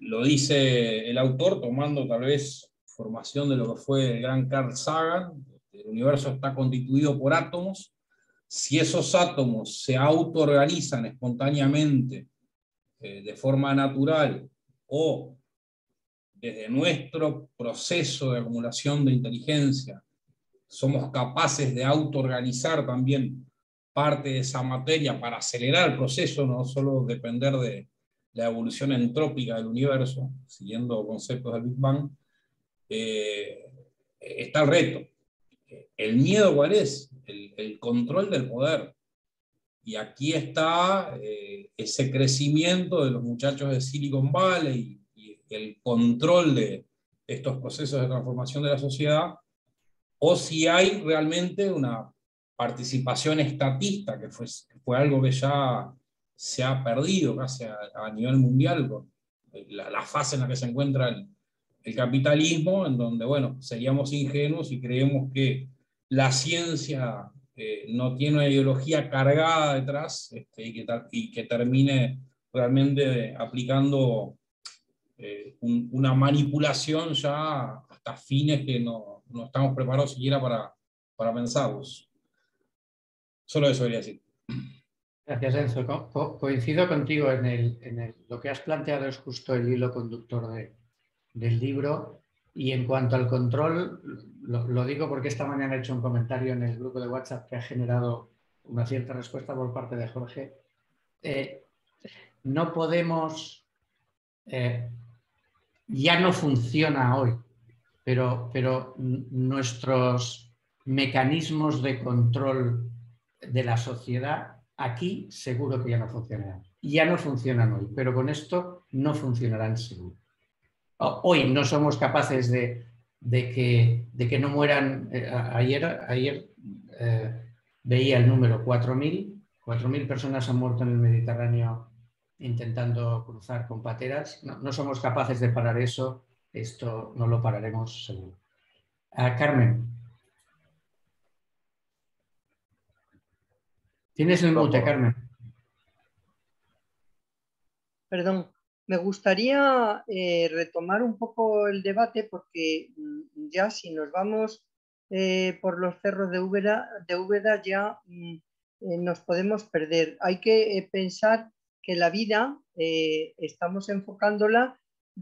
lo dice el autor tomando tal vez formación de lo que fue el gran Carl Sagan, el universo está constituido por átomos, si esos átomos se autoorganizan espontáneamente eh, de forma natural o desde nuestro proceso de acumulación de inteligencia, somos capaces de autoorganizar también parte de esa materia para acelerar el proceso, no solo depender de la evolución entrópica del universo, siguiendo conceptos del Big Bang, eh, está el reto. el miedo cuál es? El, control del poder. Y aquí está eh, ese crecimiento de los muchachos de Silicon Valley el control de estos procesos de transformación de la sociedad, o si hay realmente una participación estatista, que fue, algo que ya se ha perdido casi a, a nivel mundial, la, fase en la que se encuentra el, capitalismo, en donde, bueno, seríamos ingenuos y creemos que la ciencia eh, no tiene una ideología cargada detrás este, y, que, termine realmente aplicando eh, un, una manipulación ya hasta fines que no, no estamos preparados siquiera para, para pensarlos. Solo eso quería decir. Gracias, Enzo. Co coincido contigo en, el, en el, lo que has planteado, es justo el hilo conductor de, del libro. Y en cuanto al control, lo, lo, digo porque esta mañana he hecho un comentario en el grupo de WhatsApp que ha generado una cierta respuesta por parte de Jorge. Eh, no podemos, eh, ya no funciona hoy, pero, pero nuestros mecanismos de control de la sociedad aquí seguro que ya no funcionarán. Ya no funcionan hoy, pero con esto no funcionarán seguro. Hoy no somos capaces de, de, que, de que, no mueran. Eh, ayer ayer eh, veía el número 4.000. 4.000 personas han muerto en el Mediterráneo intentando cruzar con pateras. No, no, somos capaces de parar eso. Esto no lo pararemos seguro. Uh, Carmen. Tienes el mute, Carmen. Perdón, me gustaría eh, retomar un poco el debate porque mm, ya si nos vamos eh, por los cerros de Úbeda, de Úbeda ya mm, eh, nos podemos perder. Hay que eh, pensar que la vida eh, estamos enfocándola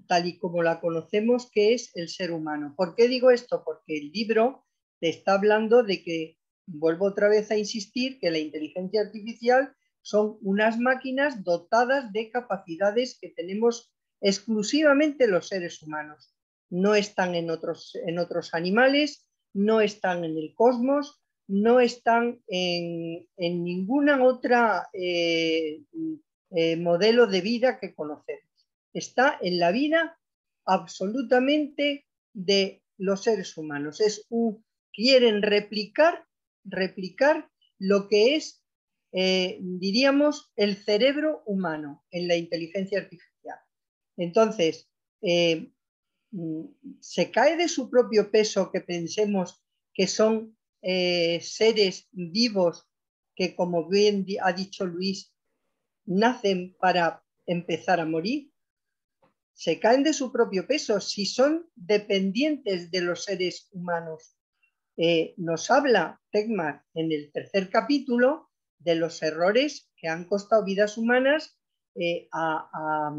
tal y como la conocemos, que es el ser humano. ¿Por qué digo esto? Porque el libro te está hablando de que vuelvo otra vez a insistir que la inteligencia artificial son unas máquinas dotadas de capacidades que tenemos exclusivamente los seres humanos. No están en otros, en otros animales, no están en el cosmos, no están en, ninguna otra eh, eh, modelo de vida que conocemos. Está en la vida absolutamente de los seres humanos. Es un, quieren replicar replicar lo que es, eh, diríamos, el cerebro humano en la inteligencia artificial. Entonces, eh, se cae de su propio peso que pensemos que son seres vivos que, como bien ha dicho Luis, nacen para empezar a morir. Se caen de su propio peso si son dependientes de los seres humanos eh, nos habla Tegmar en el tercer capítulo de los errores que han costado vidas humanas eh, a,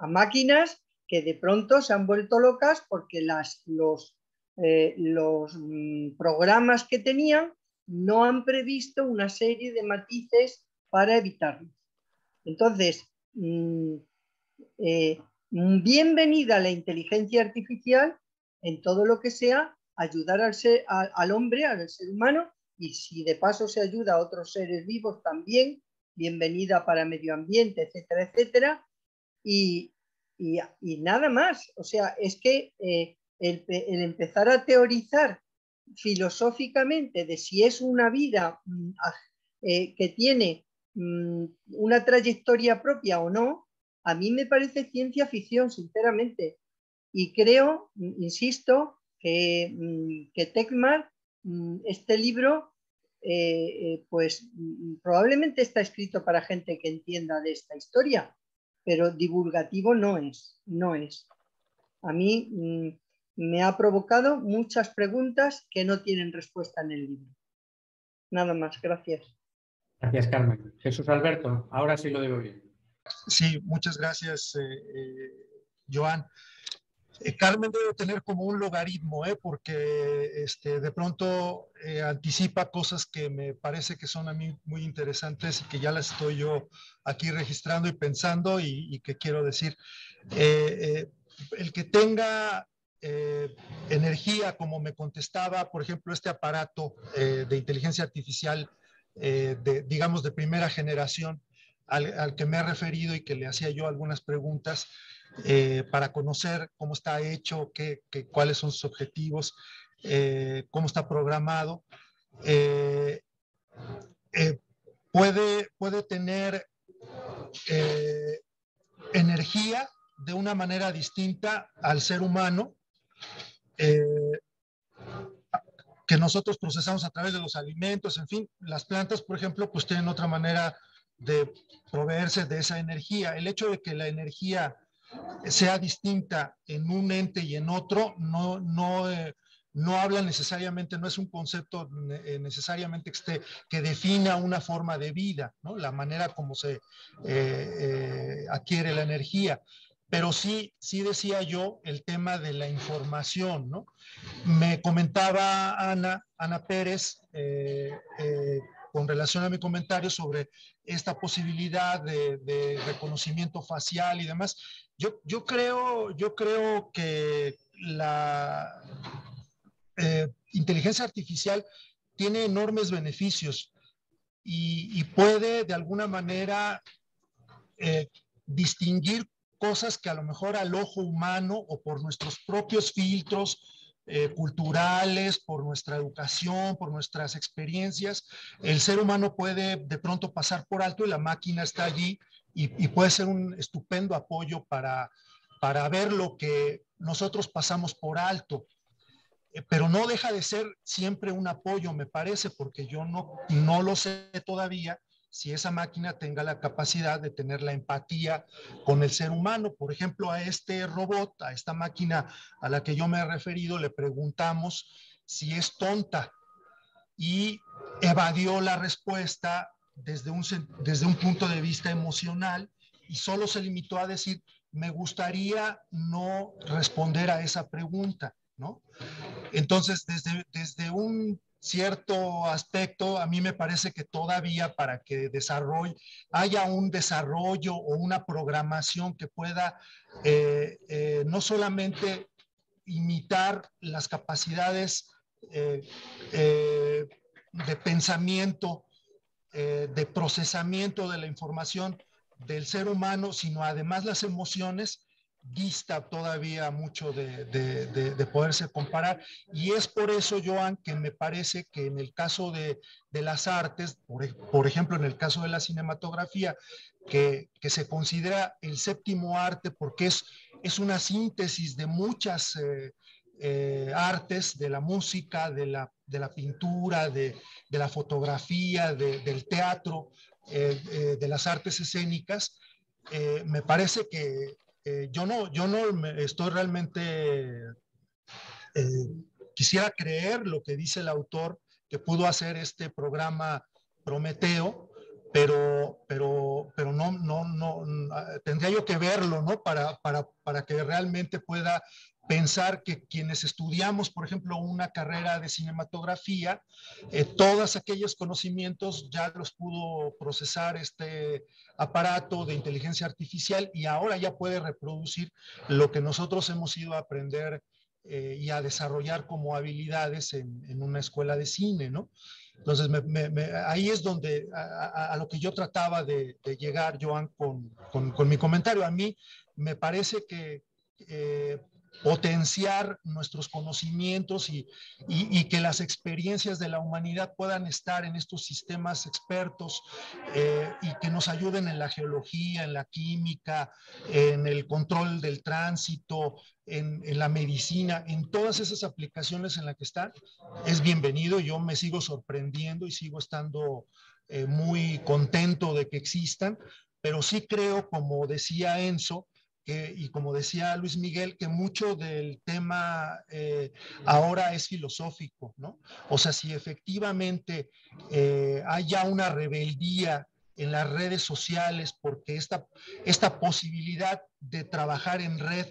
máquinas que de pronto se han vuelto locas porque las, los, eh, los mm, programas que tenían no han previsto una serie de matices para evitarlo. Entonces, mmm, bienvenida la inteligencia artificial en todo lo que sea ayudar al, ser, hombre, al ser humano, y si de paso se ayuda a otros seres vivos también, bienvenida para medio ambiente, etcétera, etcétera, y, nada más. O sea, es que eh, el, el, empezar a teorizar filosóficamente de si es una vida mm, eh, que tiene mm, una trayectoria propia o no, a mí me parece ciencia ficción, sinceramente. Y creo, insisto, que, mm, que Tecmar, mm, este libro, eh, eh, pues probablemente está escrito para gente que entienda de esta historia, pero divulgativo no es, no es. A mí me ha provocado muchas preguntas que no tienen respuesta en el libro. Nada más, gracias. Gracias, Carmen. Jesús Alberto, ahora sí lo digo bien. Sí, muchas gracias, eh, eh, Joan. Eh, Carmen debe tener como un logaritmo, ¿eh? porque este, de pronto anticipa cosas que me parece que son a mí muy interesantes y que ya las estoy yo aquí registrando y pensando y, que quiero decir. El que tenga energía, como me contestaba, por ejemplo, este aparato de inteligencia artificial, eh, de, digamos, de primera generación, al, que me he referido y que le hacía yo algunas preguntas para conocer cómo está hecho, qué, cuáles son sus objetivos, cómo está programado. puede, puede tener energía de una manera distinta al ser humano eh, que nosotros procesamos a través de los alimentos, en fin, las plantas, por ejemplo, pues tienen otra manera de proveerse de esa energía. El hecho de que la energía sea distinta en un ente y en otro no, no, eh, no habla necesariamente, no es un concepto eh, necesariamente que, defina una forma de vida, ¿no? la manera como se adquiere la energía pero sí, sí decía yo el tema de la información, ¿no? Me comentaba Ana, Ana Pérez, eh, eh, con relación a mi comentario sobre esta posibilidad de, reconocimiento facial y demás. Yo, yo, creo, yo creo que la eh, inteligencia artificial tiene enormes beneficios y, puede de alguna manera distinguir cosas que a lo mejor al ojo humano o por nuestros propios filtros eh, culturales, por nuestra educación, por nuestras experiencias, el ser humano puede de pronto pasar por alto y la máquina está allí y, puede ser un estupendo apoyo para, para ver lo que nosotros pasamos por alto. Eh, pero no deja de ser siempre un apoyo, me parece, porque yo no, no lo sé todavía si esa máquina tenga la capacidad de tener la empatía con el ser humano. Por ejemplo, a este robot, a esta máquina a la que yo me he referido, le preguntamos si es tonta y evadió la respuesta desde un, desde un punto de vista emocional y solo se limitó a decir, me gustaría no responder a esa pregunta, ¿no? Entonces, desde, desde un cierto aspecto, a mí me parece que todavía para que desarrolle, haya un desarrollo o una programación que pueda eh, eh, no solamente imitar las capacidades eh, de pensamiento, de procesamiento de la información del ser humano, sino además las emociones, dista todavía mucho de, de, poderse comparar. Y es por eso, Joan, que me parece que en el caso de, las artes, por, ejemplo, en el caso de la cinematografía, que, se considera el séptimo arte porque es, es una síntesis de muchas eh, eh, artes, de la música, de la, la pintura, de, la fotografía, del teatro, eh, de las artes escénicas, me parece que eh, yo no, yo no estoy realmente, eh, quisiera creer lo que dice el autor, que pudo hacer este programa Prometeo, pero, pero, pero no, no, no, tendría yo que verlo, ¿no? Para, para, para que realmente pueda pensar que quienes estudiamos, por ejemplo, una carrera de cinematografía, eh, todos aquellos conocimientos ya los pudo procesar este aparato de inteligencia artificial y ahora ya puede reproducir lo que nosotros hemos ido a aprender eh, y a desarrollar como habilidades en, una escuela de cine, ¿no? Entonces, ahí es donde a, lo que yo trataba de, llegar, Joan, con, mi comentario. A mí me parece que eh, potenciar nuestros conocimientos y, y, que las experiencias de la humanidad puedan estar en estos sistemas expertos eh, y que nos ayuden en la geología, en la química, en el control del tránsito, en, la medicina, en todas esas aplicaciones en las que están, es bienvenido. Yo me sigo sorprendiendo y sigo estando eh, muy contento de que existan, pero sí creo, como decía Enzo, y como decía Luis Miguel, que mucho del tema eh, ahora es filosófico, ¿no? O sea, si efectivamente eh, hay ya una rebeldía en las redes sociales porque esta, esta posibilidad de trabajar en red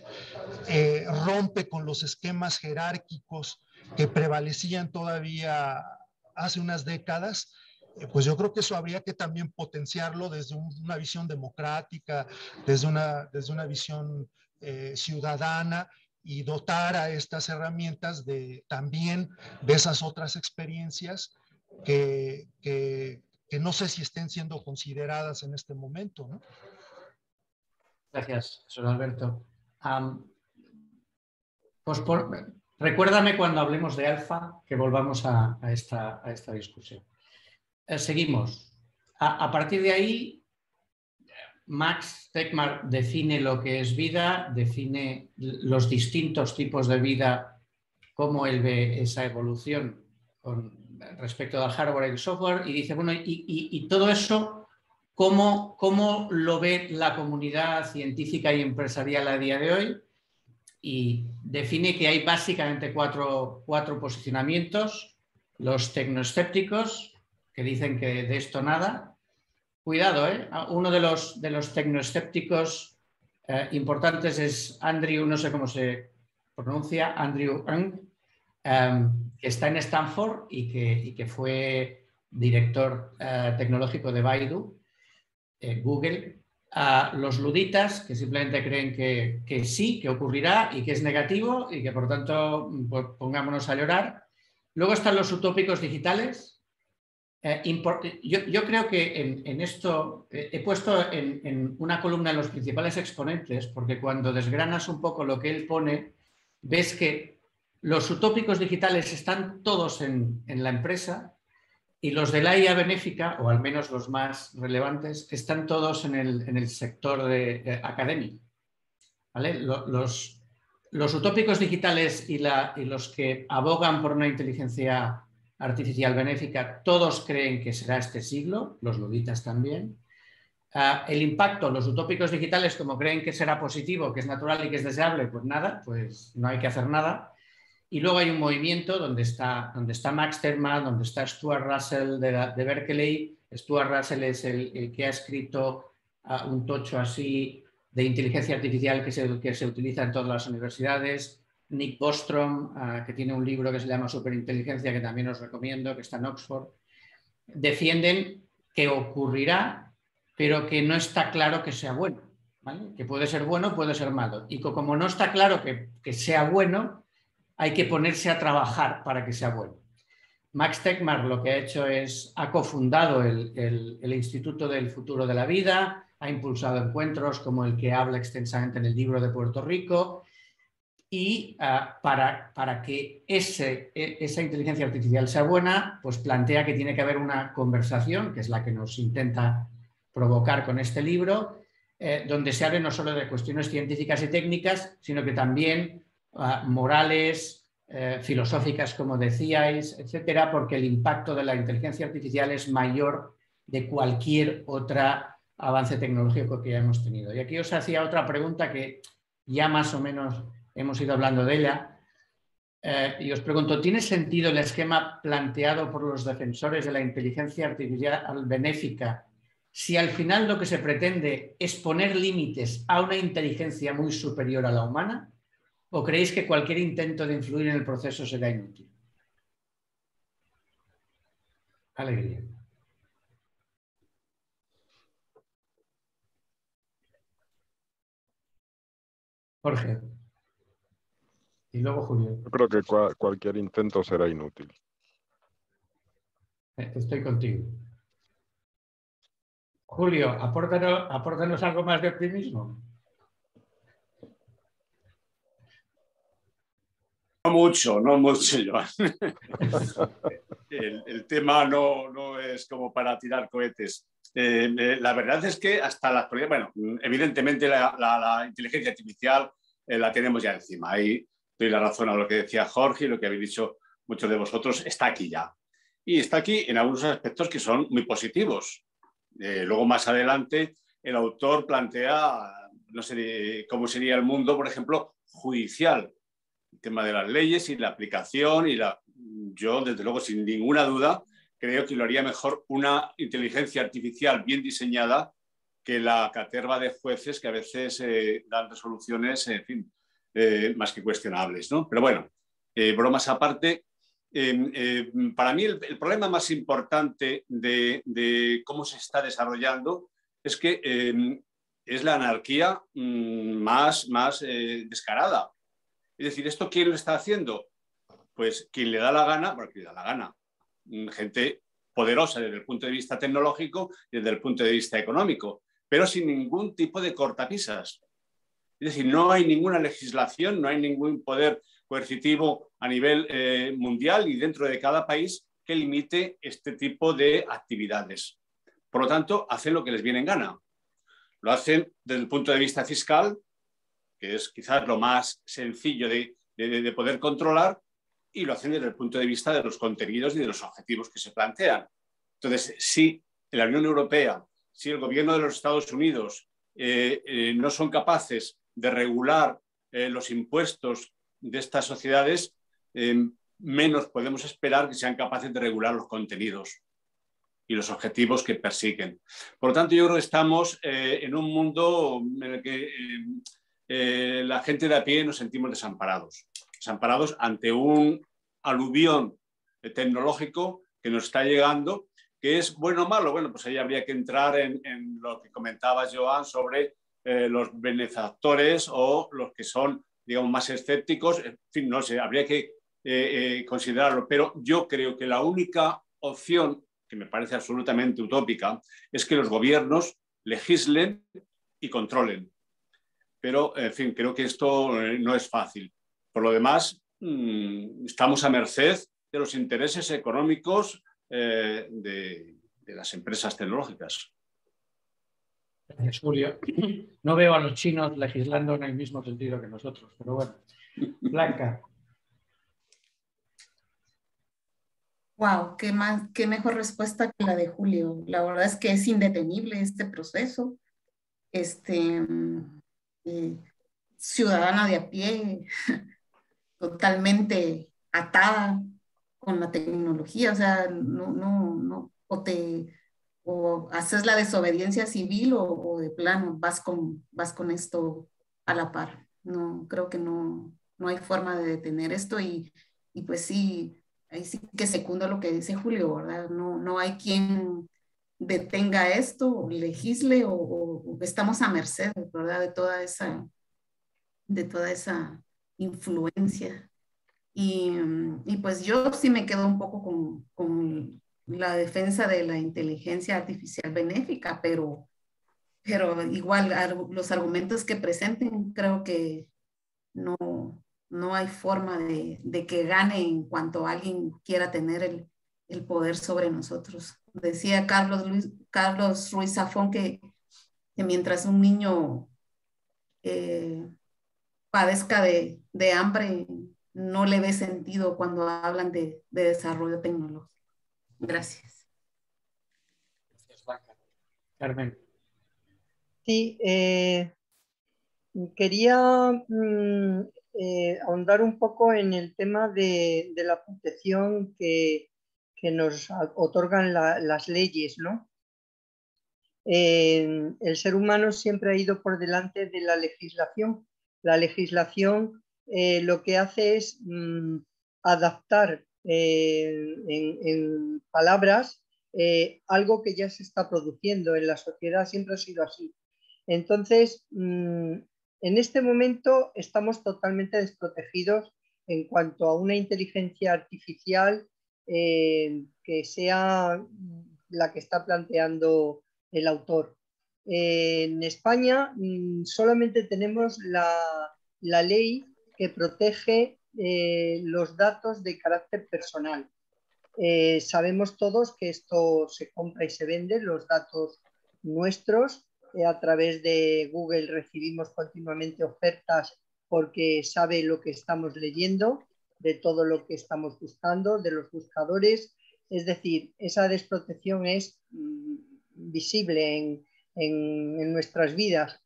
eh, rompe con los esquemas jerárquicos que prevalecían todavía hace unas décadas, pues yo creo que eso habría que también potenciarlo desde una visión democrática, desde una, desde una visión eh, ciudadana y dotar a estas herramientas de también de esas otras experiencias que, que, no sé si estén siendo consideradas en este momento. Gracias, señor Alberto. Pues por, recuérdame cuando hablemos de alfa que volvamos a, esta, a esta, discusión. Eh, seguimos. A, partir de ahí, Max Tegmark define lo que es vida, define los distintos tipos de vida, cómo él ve esa evolución con respecto al hardware y el software, y dice, bueno, y todo eso ¿Cómo, ¿Cómo, lo ve la comunidad científica y empresarial a día de hoy? Y define que hay básicamente cuatro, cuatro posicionamientos. Los tecnoescépticos, que dicen que de esto nada. Cuidado, ¿eh? uno de los, de los tecnoescépticos eh, importantes es Andrew, no sé cómo se pronuncia, Andrew Ng, eh, que está en Stanford y que, y que fue director eh, tecnológico de Baidu eh, Google los luditas que simplemente creen que, que, sí, que ocurrirá y que es negativo y que por tanto pues, pongámonos a llorar. Luego están los utópicos digitales. Eh, yo, creo que en, esto eh, he puesto en, una columna los principales exponentes porque cuando desgranas un poco lo que él pone, ves que los utópicos digitales están todos en, la empresa y los de la IA benéfica, o al menos los más relevantes, están todos en el, sector de, de académico. Los, utópicos digitales y, los que abogan por una inteligencia artificial benéfica, todos creen que será este siglo, los luditas también. Uh, el impacto, los utópicos digitales, como creen que será positivo, que es natural y que es deseable, pues nada, pues no hay que hacer nada. Y luego hay un movimiento donde está, donde está Max Terman, donde está Stuart Russell de, Berkeley. Stuart Russell es el, que ha escrito uh, un tocho así de inteligencia artificial que se, que se, utiliza en todas las universidades. Nick Bostrom, uh, que tiene un libro que se llama Superinteligencia, que también os recomiendo, que está en Oxford. Defienden que ocurrirá, pero que no está claro que sea bueno. Que puede ser bueno, puede ser malo. Y como no está claro que, que sea bueno, hay que ponerse a trabajar para que sea bueno. Max Tegmark lo que ha hecho es, ha cofundado el, el, Instituto del Futuro de la Vida, ha impulsado encuentros como el que habla extensamente en el libro de Puerto Rico y uh, para, para, que ese, e, esa inteligencia artificial sea buena, pues plantea que tiene que haber una conversación, que es la que nos intenta provocar con este libro, eh, donde se hable no solo de cuestiones científicas y técnicas, sino que también uh, morales, eh, filosóficas, como decíais, etcétera, porque el impacto de la inteligencia artificial es mayor de cualquier otro avance tecnológico que ya hemos tenido. Y aquí os hacía otra pregunta que ya más o menos hemos ido hablando de ella. Eh, y os pregunto, ¿tiene sentido el esquema planteado por los defensores de la inteligencia artificial benéfica si al final lo que se pretende es poner límites a una inteligencia muy superior a la humana? ¿O creéis que cualquier intento de influir en el proceso será inútil? Alegría. Jorge. Y luego Julio. Yo creo que cual, cualquier intento será inútil. Eh, estoy contigo. Julio, apórtanos, apórtanos algo más de optimismo. No mucho, no mucho, Joan. el, el, tema no, no, es como para tirar cohetes. Eh, eh, la verdad es que hasta las... Bueno, evidentemente la, la, la inteligencia artificial eh, la tenemos ya encima. Ahí doy la razón a lo que decía Jorge y lo que habéis dicho muchos de vosotros. Está aquí ya. Y está aquí en algunos aspectos que son muy positivos. Eh, luego, más adelante, el autor plantea, no sé cómo sería el mundo, por ejemplo, judicial el tema de las leyes y la aplicación y la... Yo, desde luego, sin ninguna duda, creo que lo haría mejor una inteligencia artificial bien diseñada que la caterva de jueces que a veces eh, dan resoluciones, en fin, eh, más que cuestionables. ¿no? Pero bueno, eh, bromas aparte, para mí el, problema más importante de, cómo se está desarrollando es que es la anarquía mmm, más, más descarada Es decir, ¿esto quién lo está haciendo? Pues quien le da la gana, porque le da la gana. Mm, gente poderosa desde el punto de vista tecnológico y desde el punto de vista económico, pero sin ningún tipo de cortapisas. Es decir, no hay ninguna legislación, no hay ningún poder coercitivo a nivel eh, mundial y dentro de cada país que limite este tipo de actividades. Por lo tanto, hacen lo que les viene en gana. Lo hacen desde el punto de vista fiscal, que es quizás lo más sencillo de, de poder controlar, y lo hacen desde el punto de vista de los contenidos y de los objetivos que se plantean. Entonces, si la Unión Europea, si el gobierno de los Estados Unidos eh, eh, no son capaces de regular eh, los impuestos de estas sociedades, menos podemos esperar que sean capaces de regular los contenidos y los objetivos que persiguen. Por lo tanto, yo creo que estamos en un mundo en el que la gente de a pie nos sentimos desamparados desamparados ante un aluvión tecnológico que nos está llegando, que es bueno o malo. Bueno, pues ahí habría que entrar en, lo que comentaba Joan sobre eh, los benefactores o los que son, digamos, más escépticos. En fin, no sé, habría que eh, eh, considerarlo. Pero yo creo que la única opción, que me parece absolutamente utópica, es que los gobiernos legislen y controlen. Pero, en fin, creo que esto no es fácil. Por lo demás, mm, estamos a merced de los intereses económicos de, las empresas tecnológicas. Gracias, Julio. No veo a los chinos legislando en el mismo sentido que nosotros, pero bueno. Blanca. Wow, qué, más, qué mejor respuesta que la de Julio. La verdad es que es indetenible este proceso. Este, mm, eh, ciudadana de a pie, totalmente atada con la tecnología, o sea, no, no, no, o te, o haces la desobediencia civil o, de plano vas con, vas con esto a la par. No, creo que no, no hay forma de detener esto y, y pues sí, ahí sí que secunda lo que dice Julio, ¿verdad? No, no hay quien detenga esto, legisle o, o, estamos a merced, ¿verdad? De toda esa, de toda esa influencia. Y, y, pues yo sí me quedo un poco con, con, la defensa de la inteligencia artificial benéfica, pero, pero igual los argumentos que presenten creo que no, no hay forma de, que gane en cuanto alguien quiera tener el, poder sobre nosotros. Decía Carlos, Luis, Carlos Ruiz Zafón que, mientras un niño eh, padezca de, de, hambre, no le ve sentido cuando hablan de desarrollo tecnológico. Gracias. Carmen. Sí, eh, quería mm, eh, ahondar un poco en el tema de, de la protección que, que nos otorgan la, las leyes, ¿no? Eh, el ser humano siempre ha ido por delante de la legislación la legislación eh, lo que hace es mm, adaptar eh, en, palabras eh, algo que ya se está produciendo en la sociedad, siempre ha sido así. Entonces, mm, en este momento estamos totalmente desprotegidos en cuanto a una inteligencia artificial que sea la que está planteando el autor en España mm, solamente tenemos la, ley que protege eh, los datos de carácter personal. Eh, sabemos todos que esto se compra y se vende, los datos nuestros. Eh, a través de Google recibimos continuamente ofertas porque sabe lo que estamos leyendo, de todo lo que estamos buscando, de los buscadores. Es decir, esa desprotección es mm, visible en, en, nuestras vidas.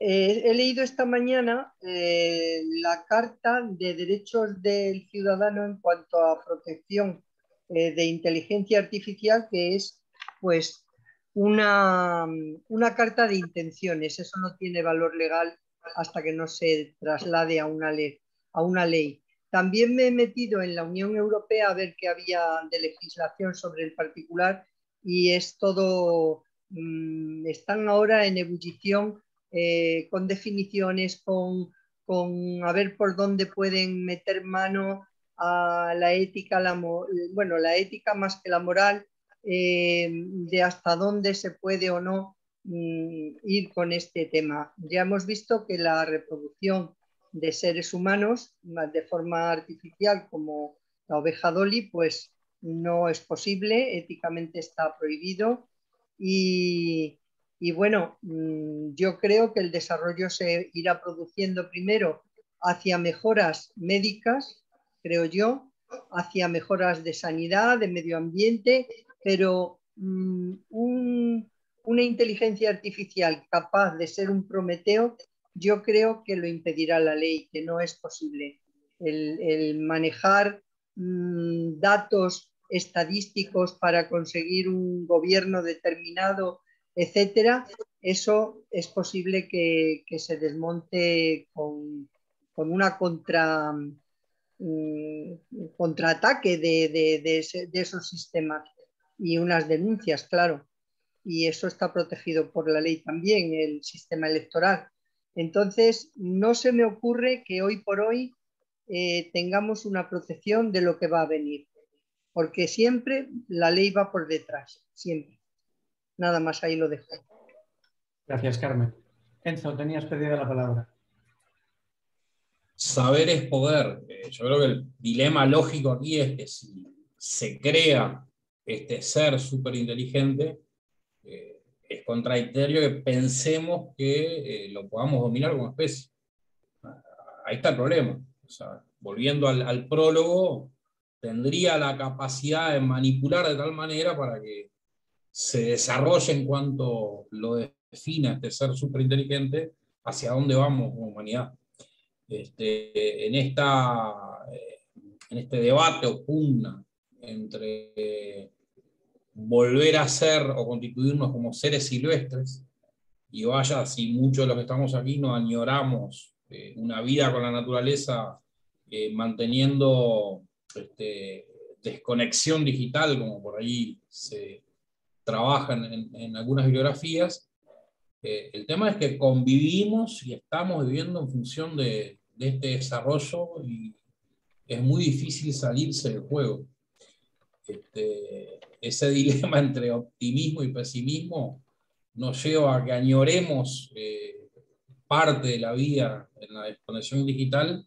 Em, he leído esta mañana eh, la Carta de Derechos del Ciudadano en cuanto a protección eh, de inteligencia artificial, que es pues una, una, carta de intenciones. Eso no tiene valor legal hasta que no se traslade a una, ley. También me he metido en la Unión Europea a ver qué había de legislación sobre el particular y es todo, mm, están ahora en ebullición eh, con definiciones, con con a ver por dónde pueden meter mano a la ética, la, bueno, la ética más que la moral, eh, de hasta dónde se puede o no mm, ir con este tema. Ya hemos visto que la reproducción de seres humanos de forma artificial como la oveja Dolly, pues no es posible, éticamente está prohibido y, y bueno, mm, yo creo que el desarrollo se irá produciendo primero hacia mejoras médicas creo yo, hacia mejoras de sanidad, de medio ambiente, pero mm, una inteligencia artificial capaz de ser un Prometeo, yo creo que lo impedirá la ley, que no es posible. El, manejar mm, datos estadísticos para conseguir un gobierno determinado, etcétera, eso es posible que, se desmonte con, con una contra contraataque de, esos sistemas y unas denuncias, claro. Y eso está protegido por la ley también, el sistema electoral. Entonces, no se me ocurre que hoy por hoy eh, tengamos una protección de lo que va a venir, porque siempre la ley va por detrás, siempre. Nada más ahí lo dejo. Gracias, Carmen. Enzo, tenías pedido la palabra saber es poder. Eh, yo creo que el dilema lógico aquí es que si se crea este ser súper inteligente, eh, es contradictorio que pensemos que eh, lo podamos dominar como especie. Ahí está el problema. volviendo al, al, prólogo, tendría la capacidad de manipular de tal manera para que se desarrolle en cuanto lo defina este ser súper inteligente, hacia dónde vamos como humanidad. Este, en, esta, en este debate o pugna entre volver a ser o constituirnos como seres silvestres, y vaya, si muchos de los que estamos aquí no añoramos eh, una vida con la naturaleza, eh, manteniendo este, desconexión digital, como por ahí se trabaja en, algunas bibliografías, eh, el tema es que convivimos y estamos viviendo en función de, de este desarrollo y es muy difícil salirse del juego. Este, ese dilema entre optimismo y pesimismo nos lleva a que añoremos eh, parte de la vida en la desconexión digital,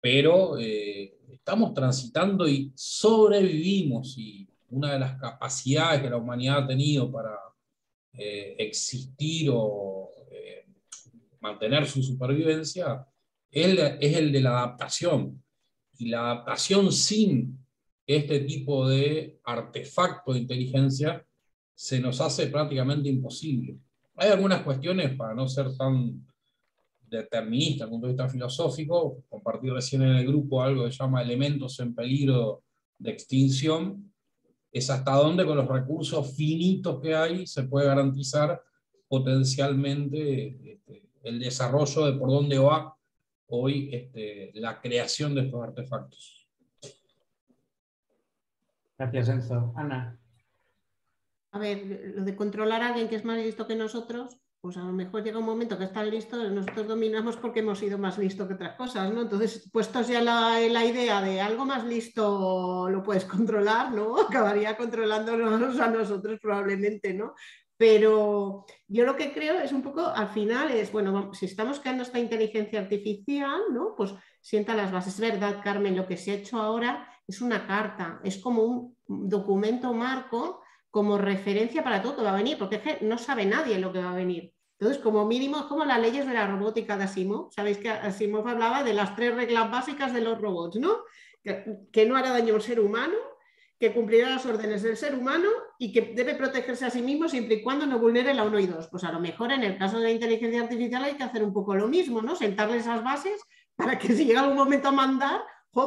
pero eh, estamos transitando y sobrevivimos y una de las capacidades que la humanidad ha tenido para eh, existir o mantener su supervivencia es el de la adaptación. Y la adaptación sin este tipo de artefacto de inteligencia se nos hace prácticamente imposible. Hay algunas cuestiones, para no ser tan determinista desde el punto de vista filosófico, compartí recién en el grupo algo que se llama elementos en peligro de extinción, es hasta dónde con los recursos finitos que hay se puede garantizar potencialmente este, el desarrollo de por dónde va hoy este, la creación de estos artefactos. Gracias, Enzo. Ana. A ver, lo de controlar a alguien que es más listo que nosotros, pues a lo mejor llega un momento que están listos, nosotros dominamos porque hemos sido más listos que otras cosas, ¿no? Entonces, puestos ya la, la idea de algo más listo lo puedes controlar, ¿no? Acabaría controlándonos a nosotros probablemente, ¿no? Pero yo lo que creo es un poco, al final, es, bueno, si estamos creando esta inteligencia artificial, ¿no? Pues sienta las bases. Es verdad, Carmen, lo que se ha hecho ahora es una carta, es como un documento marco, como referencia para todo va a venir, porque es que no sabe nadie lo que va a venir. Entonces, como mínimo, es como las leyes de la robótica de Asimov. Sabéis que Asimov hablaba de las tres reglas básicas de los robots, ¿no? Que, no hará daño al ser humano, que cumplirá las órdenes del ser humano y que debe protegerse a sí mismo siempre y cuando no vulnere la 1 y 2. Pues a lo mejor en el caso de la inteligencia artificial hay que hacer un poco lo mismo, ¿no? Sentarle esas bases para que si llega algún momento a mandar,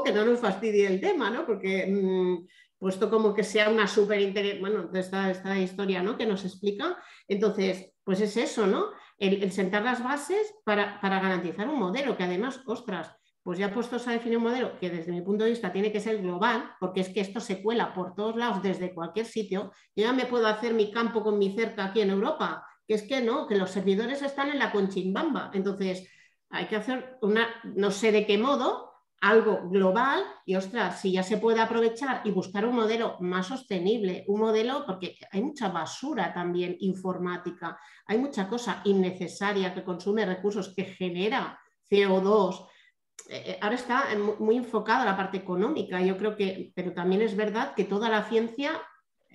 que no nos fastidie el tema, ¿no? Porque mm, puesto como que sea una súper interés, bueno, esta, esta historia, ¿no? Que nos explica. Entonces, pues es eso, ¿no? El, sentar las bases para, para garantizar un modelo que además, ostras, pues ya puestos a definir un modelo que desde mi punto de vista tiene que ser global, porque es que esto se cuela por todos lados desde cualquier sitio, yo ya me puedo hacer mi campo con mi cerca aquí en Europa, que es que no, que los servidores están en la conchimbamba. Entonces, hay que hacer una, no sé de qué modo, algo global y ostras, si ya se puede aprovechar y buscar un modelo más sostenible, un modelo, porque hay mucha basura también informática, hay mucha cosa innecesaria que consume recursos, que genera CO2. Eh, eh, ahora está muy enfocada la parte económica, yo creo que, pero también es verdad que toda la ciencia,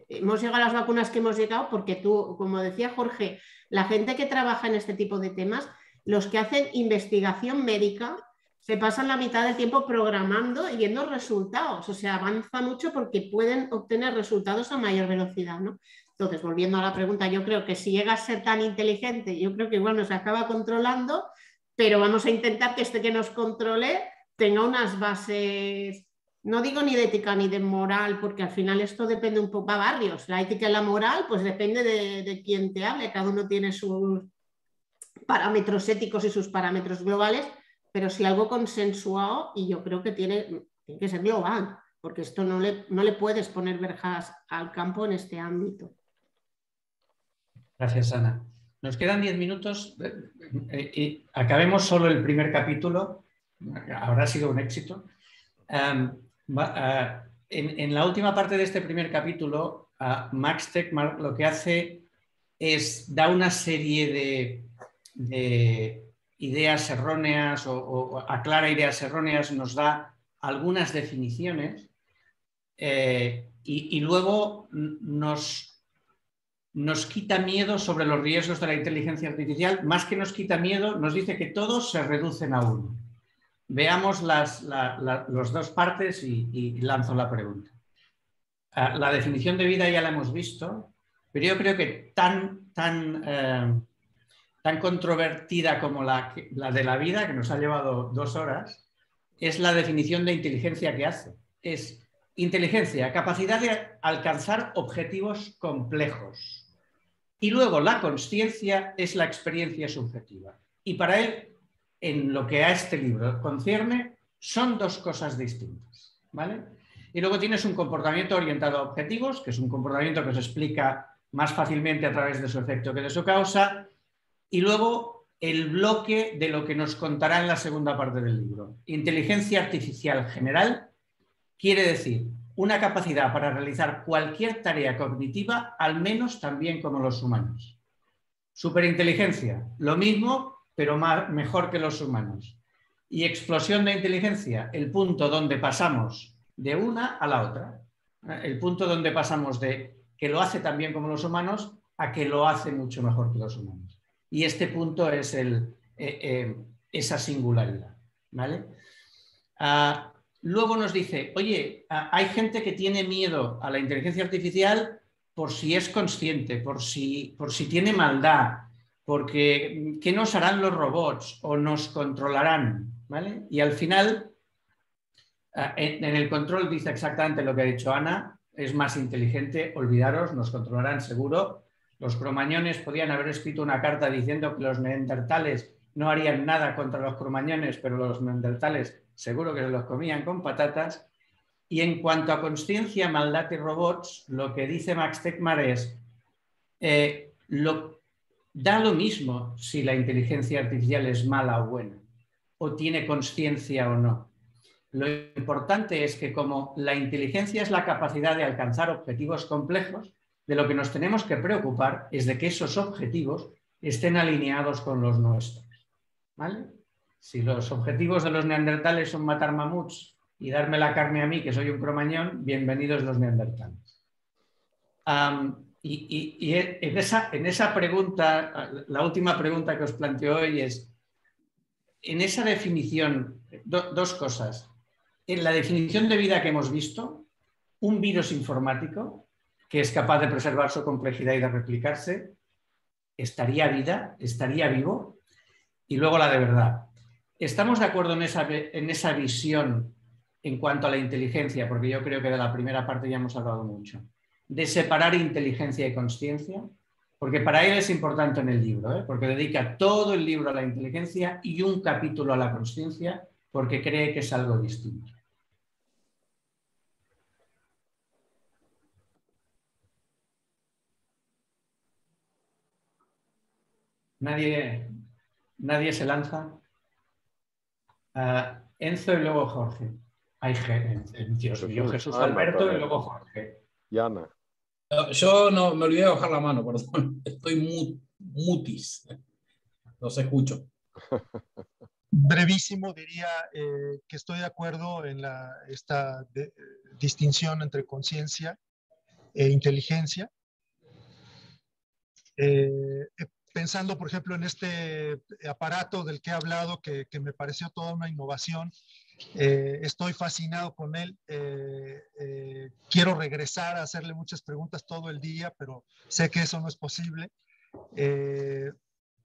hemos llegado a las vacunas que hemos llegado porque tú, como decía Jorge, la gente que trabaja en este tipo de temas, los que hacen investigación médica, se pasan la mitad del tiempo programando y viendo resultados, o sea, avanza mucho porque pueden obtener resultados a mayor velocidad, ¿no? Entonces, volviendo a la pregunta, yo creo que si llega a ser tan inteligente, yo creo que igual nos acaba controlando, pero vamos a intentar que este que nos controle tenga unas bases, no digo ni de ética ni de moral, porque al final esto depende un poco a barrios. La ética y la moral, pues depende de, de quién te hable, cada uno tiene sus parámetros éticos y sus parámetros globales, pero si algo consensuado y yo creo que tiene, que ser global, porque esto no le, no le puedes poner verjas al campo en este ámbito. Gracias, Ana. Nos quedan diez minutos eh, y acabemos solo el primer capítulo. Habrá sido un éxito. Um, uh, en, en, la última parte de este primer capítulo, uh, Max Tegmark lo que hace es da una serie de ideas erróneas o, aclara ideas erróneas, nos da algunas definiciones eh, y, luego nos, nos quita miedo sobre los riesgos de la inteligencia artificial. Más que nos quita miedo, nos dice que todos se reducen a uno. Veamos las dos partes y, lanzo la pregunta. Ah, la definición de vida ya la hemos visto, pero yo creo que tan, tan eh, tan controvertida como la, de la vida, que nos ha llevado dos horas, es la definición de inteligencia que hace. Es inteligencia, capacidad de alcanzar objetivos complejos. Y luego la conciencia es la experiencia subjetiva. Y para él, en lo que a este libro concierne, son dos cosas distintas. ¿vale? Y luego tienes un comportamiento orientado a objetivos, que es un comportamiento que se explica más fácilmente a través de su efecto que de su causa, y luego el bloque de lo que nos contará en la segunda parte del libro. Inteligencia artificial general quiere decir una capacidad para realizar cualquier tarea cognitiva, al menos también como los humanos. Superinteligencia, lo mismo, pero mejor que los humanos. Y explosión de inteligencia, el punto donde pasamos de una a la otra. El punto donde pasamos de que lo hace también como los humanos a que lo hace mucho mejor que los humanos. Y este punto es el, eh, eh, esa singularidad. ¿vale? Ah, luego nos dice, oye, ah, hay gente que tiene miedo a la inteligencia artificial por si es consciente, por si, por si tiene maldad, porque ¿qué nos harán los robots o nos controlarán? ¿vale? Y al final, ah, en, en el control dice exactamente lo que ha dicho Ana, es más inteligente, olvidaros, nos controlarán seguro, los cromañones podían haber escrito una carta diciendo que los neandertales no harían nada contra los cromañones, pero los neandertales seguro que se los comían con patatas. Y en cuanto a conciencia, maldad y robots, lo que dice Max Tegmar es, eh, da lo mismo si la inteligencia artificial es mala o buena, o tiene conciencia o no. Lo importante es que como la inteligencia es la capacidad de alcanzar objetivos complejos, de lo que nos tenemos que preocupar es de que esos objetivos estén alineados con los nuestros. ¿vale? Si los objetivos de los neandertales son matar mamuts y darme la carne a mí, que soy un cromañón, bienvenidos los neandertales. y, en, esa, en, esa, pregunta, la última pregunta que os planteo hoy es, en esa definición, dos cosas. En la definición de vida que hemos visto, un virus informático que es capaz de preservar su complejidad y de replicarse, estaría vida, estaría vivo. Y luego la de verdad. ¿Estamos de acuerdo en esa, en esa visión en cuanto a la inteligencia? Porque yo creo que de la primera parte ya hemos hablado mucho. De separar inteligencia y conciencia. Porque para él es importante en el libro, ¿eh? porque dedica todo el libro a la inteligencia y un capítulo a la conciencia, porque cree que es algo distinto. Nadie, nadie se lanza. Ah, Enzo y luego Jorge. Ay, Je- Dios mío, Jesús Alberto y luego Jorge. Y Ana. No, Yo no me olvidé de bajar la mano, perdón. Estoy mu- mutis. Los escucho. brevísimo diría eh, que estoy de acuerdo en la, esta de- distinción entre conciencia e inteligencia. Eh, pensando, por ejemplo, en este aparato del que he hablado, que, que me pareció toda una innovación, eh, estoy fascinado con él. eh, eh, quiero regresar a hacerle muchas preguntas todo el día, pero sé que eso no es posible. Eh,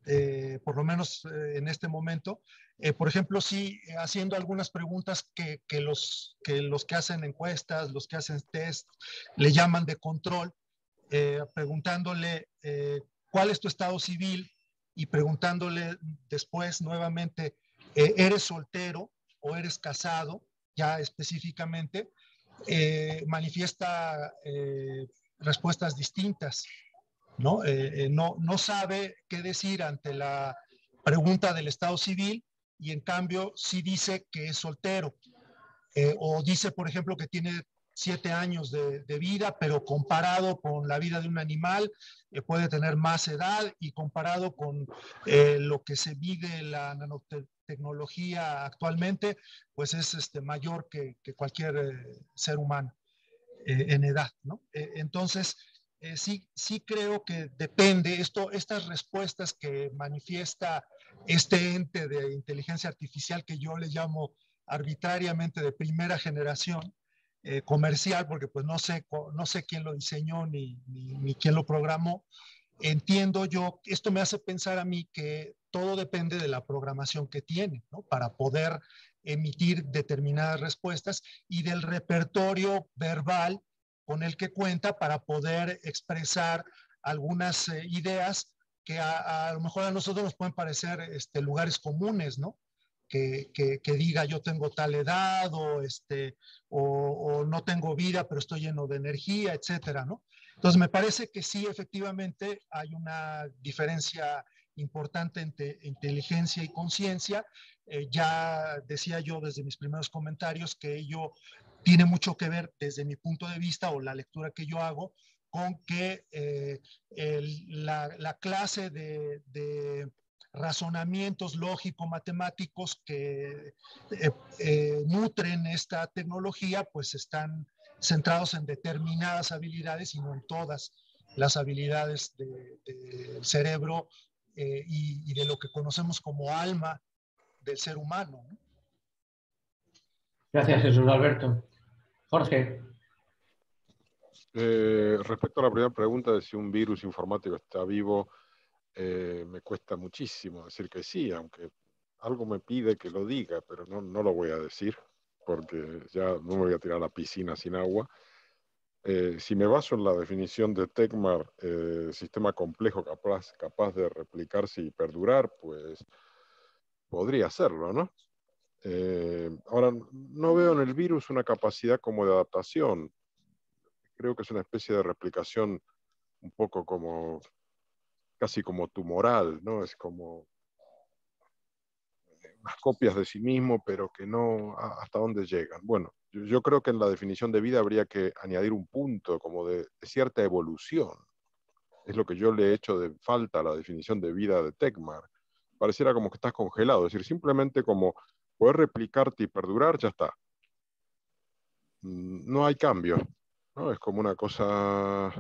eh, por lo menos eh, en este momento. Eh, por ejemplo, sí, eh, haciendo algunas preguntas que, que los, que los que hacen encuestas, los que hacen test, le llaman de control, eh, preguntándole eh, cuál es tu estado civil y preguntándole después nuevamente, eh, ¿eres soltero o eres casado? Ya específicamente, eh, manifiesta eh, respuestas distintas. ¿no? Eh, eh, no, no sabe qué decir ante la pregunta del estado civil y en cambio sí dice que es soltero. Eh, o dice, por ejemplo, que tiene siete años de, vida, pero comparado con la vida de un animal, eh, puede tener más edad y comparado con eh, lo que se mide la nanotecnología actualmente, pues es este, mayor que, cualquier eh, ser humano en edad. ¿no? Entonces, sí, sí creo que depende, esto, estas respuestas que manifiesta este ente de inteligencia artificial que yo le llamo arbitrariamente de primera generación eh, comercial, porque pues no sé, no sé quién lo diseñó ni, ni, ni quién lo programó, entiendo yo, esto me hace pensar a mí que todo depende de la programación que tiene. Para poder emitir determinadas respuestas y del repertorio verbal con el que cuenta para poder expresar algunas eh, ideas que a, a lo mejor a nosotros nos pueden parecer este, lugares comunes, ¿no? Que, diga yo tengo tal edad o, este, o, no tengo vida pero estoy lleno de energía, etcétera, ¿no? Entonces me parece que sí, efectivamente, hay una diferencia importante entre inteligencia y conciencia. Eh, ya decía yo desde mis primeros comentarios que ello tiene mucho que ver desde mi punto de vista o la lectura que yo hago con que eh, la, la clase de razonamientos lógico-matemáticos que eh, eh, nutren esta tecnología, pues están centrados en determinadas habilidades y no en todas las habilidades de- del cerebro eh, y, y de lo que conocemos como alma del ser humano. ¿no? Gracias, Jesús Alberto. Jorge, Eh, respecto a la primera pregunta de si un virus informático está vivo, eh, me cuesta muchísimo decir que sí, aunque algo me pide que lo diga, pero no, no lo voy a decir, porque ya no me voy a tirar a la piscina sin agua. Eh, si me baso en la definición de Tecmar, eh, sistema complejo capaz, capaz de replicarse y perdurar, pues podría serlo, ¿no? Ahora, no veo en el virus una capacidad como de adaptación. Creo que es una especie de replicación un poco como, casi como tumoral, ¿no? Es como unas copias de sí mismo, pero que no hasta dónde llegan. Bueno, yo, creo que en la definición de vida habría que añadir un punto como de, de cierta evolución. Es lo que yo le he hecho de falta a la definición de vida de Tecmar. Pareciera como que estás congelado, es decir, simplemente como poder replicarte y perdurar, ya está. Mm, No hay cambio, ¿no? Es como una cosa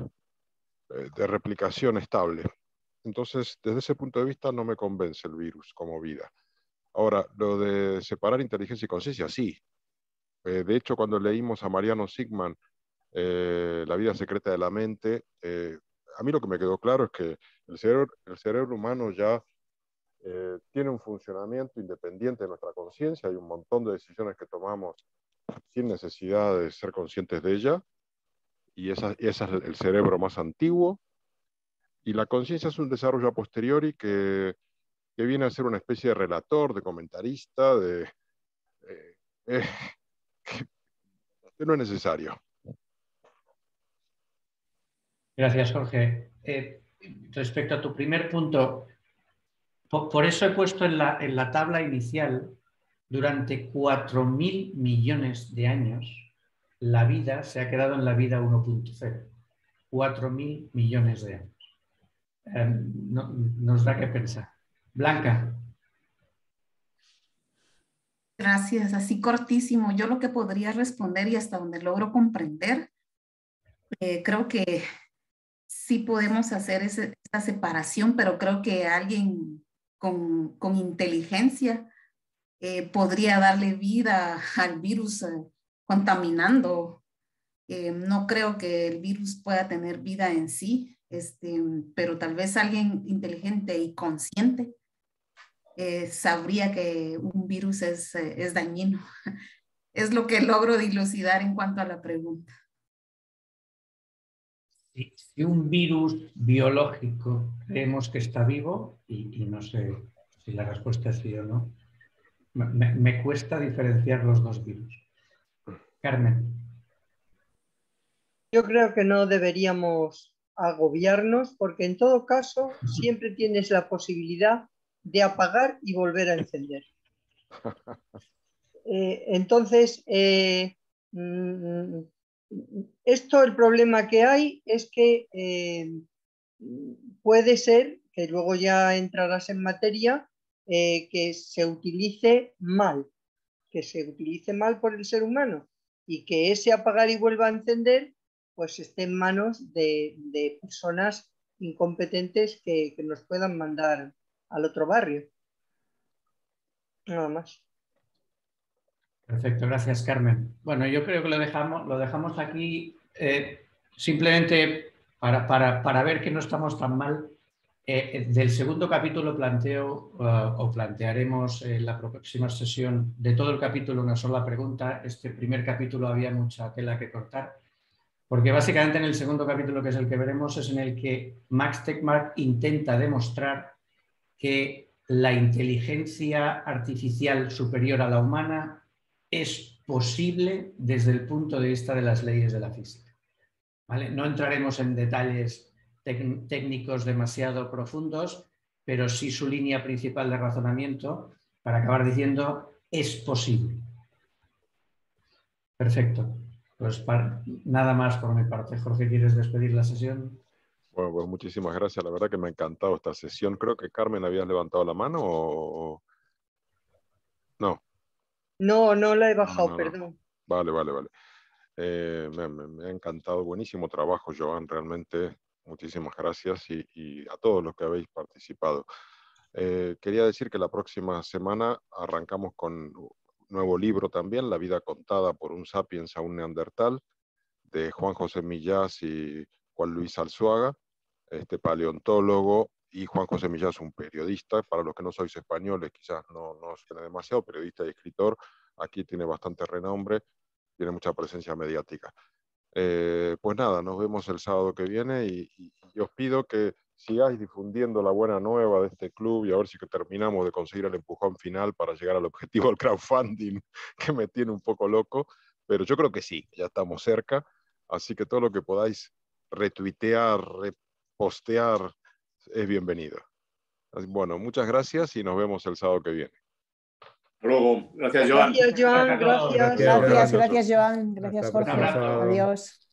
eh, de replicación estable. Entonces, desde ese punto de vista no me convence el virus como vida. Ahora, lo de separar inteligencia y conciencia, sí. Eh, de hecho, cuando leímos a Mariano Sigman, eh, La vida secreta de la mente, eh, a mí lo que me quedó claro es que el cerebro, el cerebro humano ya tiene un funcionamiento independiente de nuestra conciencia, hay un montón de decisiones que tomamos sin necesidad de ser conscientes de ella, y esa, es el cerebro más antiguo, y la conciencia es un desarrollo a posteriori que, viene a ser una especie de relator, de comentarista, de, eh, eh, que, no es necesario. gracias, Jorge. Eh, respecto a tu primer punto, por, por eso he puesto en la, en la tabla inicial durante 4.000 millones de años, la vida se ha quedado en la vida 1.0. 4.000 millones de años. Eh, no- nos da que pensar. Blanca. Gracias, así cortísimo. Yo lo que podría responder y hasta donde logro comprender, eh, creo que sí podemos hacer esa separación, pero creo que alguien con, con inteligencia eh, podría darle vida al virus eh, contaminando. No creo que el virus pueda tener vida en sí, este, pero tal vez alguien inteligente y consciente eh, sabría que un virus es, eh, es dañino. Es lo que logro dilucidar en cuanto a la pregunta. Si, si un virus biológico creemos que está vivo, y, y no sé si la respuesta es sí o no, me, me cuesta diferenciar los dos virus. Carmen. Yo creo que no deberíamos agobiarnos porque en todo caso siempre tienes la posibilidad de apagar y volver a encender. Eh, entonces, eh, mm, esto el problema que hay es que eh, puede ser, que luego ya entrarás en materia, que se utilice mal, que se utilice mal por el ser humano y que ese apagar y vuelva a encender pues esté en manos de, personas incompetentes que, nos puedan mandar al otro barrio. Nada más. Perfecto, gracias Carmen. Bueno, yo creo que lo dejamos, lo dejamos aquí eh, simplemente para, para- para ver que no estamos tan mal. Eh, eh, del segundo capítulo planteo o plantearemos en la próxima sesión de todo el capítulo una sola pregunta. Este primer capítulo había mucha tela que cortar, porque básicamente en el segundo capítulo, que es el que veremos, es en el que Max Tegmark intenta demostrar que la inteligencia artificial superior a la humana es posible desde el punto de vista de las leyes de la física. ¿vale? No entraremos en detalles técnicos demasiado profundos, pero sí su línea principal de razonamiento para acabar diciendo es posible. Perfecto. Pues nada más por mi parte. Jorge, ¿quieres despedir la sesión? Bueno, pues muchísimas gracias. La verdad que me ha encantado esta sesión. Creo que Carmen habías levantado la mano o... No, No, no la he bajado, no, no. perdón. vale, vale, vale. Eh, me, me- me ha encantado. Buenísimo trabajo, Joan. Realmente muchísimas gracias y, y a todos los que habéis participado. Eh, quería decir que la próxima semana arrancamos con nuevo libro también, La vida contada por un sapiens a un neandertal, de Juan José Millás y Juan Luis Alzuaga, este paleontólogo, y Juan José Millás, un periodista. Para los que no sois españoles, quizás no, no suene demasiado, periodista y escritor, aquí tiene bastante renombre, tiene mucha presencia mediática. Eh, pues nada, nos vemos el sábado que viene y, y- y os pido que sigáis difundiendo la buena nueva de este club y a ver si que terminamos de conseguir el empujón final para llegar al objetivo del crowdfunding, que me tiene un poco loco, pero yo creo que sí, ya estamos cerca, así que todo lo que podáis retuitear, repostear, es bienvenido. Bueno, muchas gracias y nos vemos el sábado que viene. Luego. Gracias, Joan. Gracias, Joan, gracias. Gracias, gracias, Joan. Gracias, Jorge. Adiós.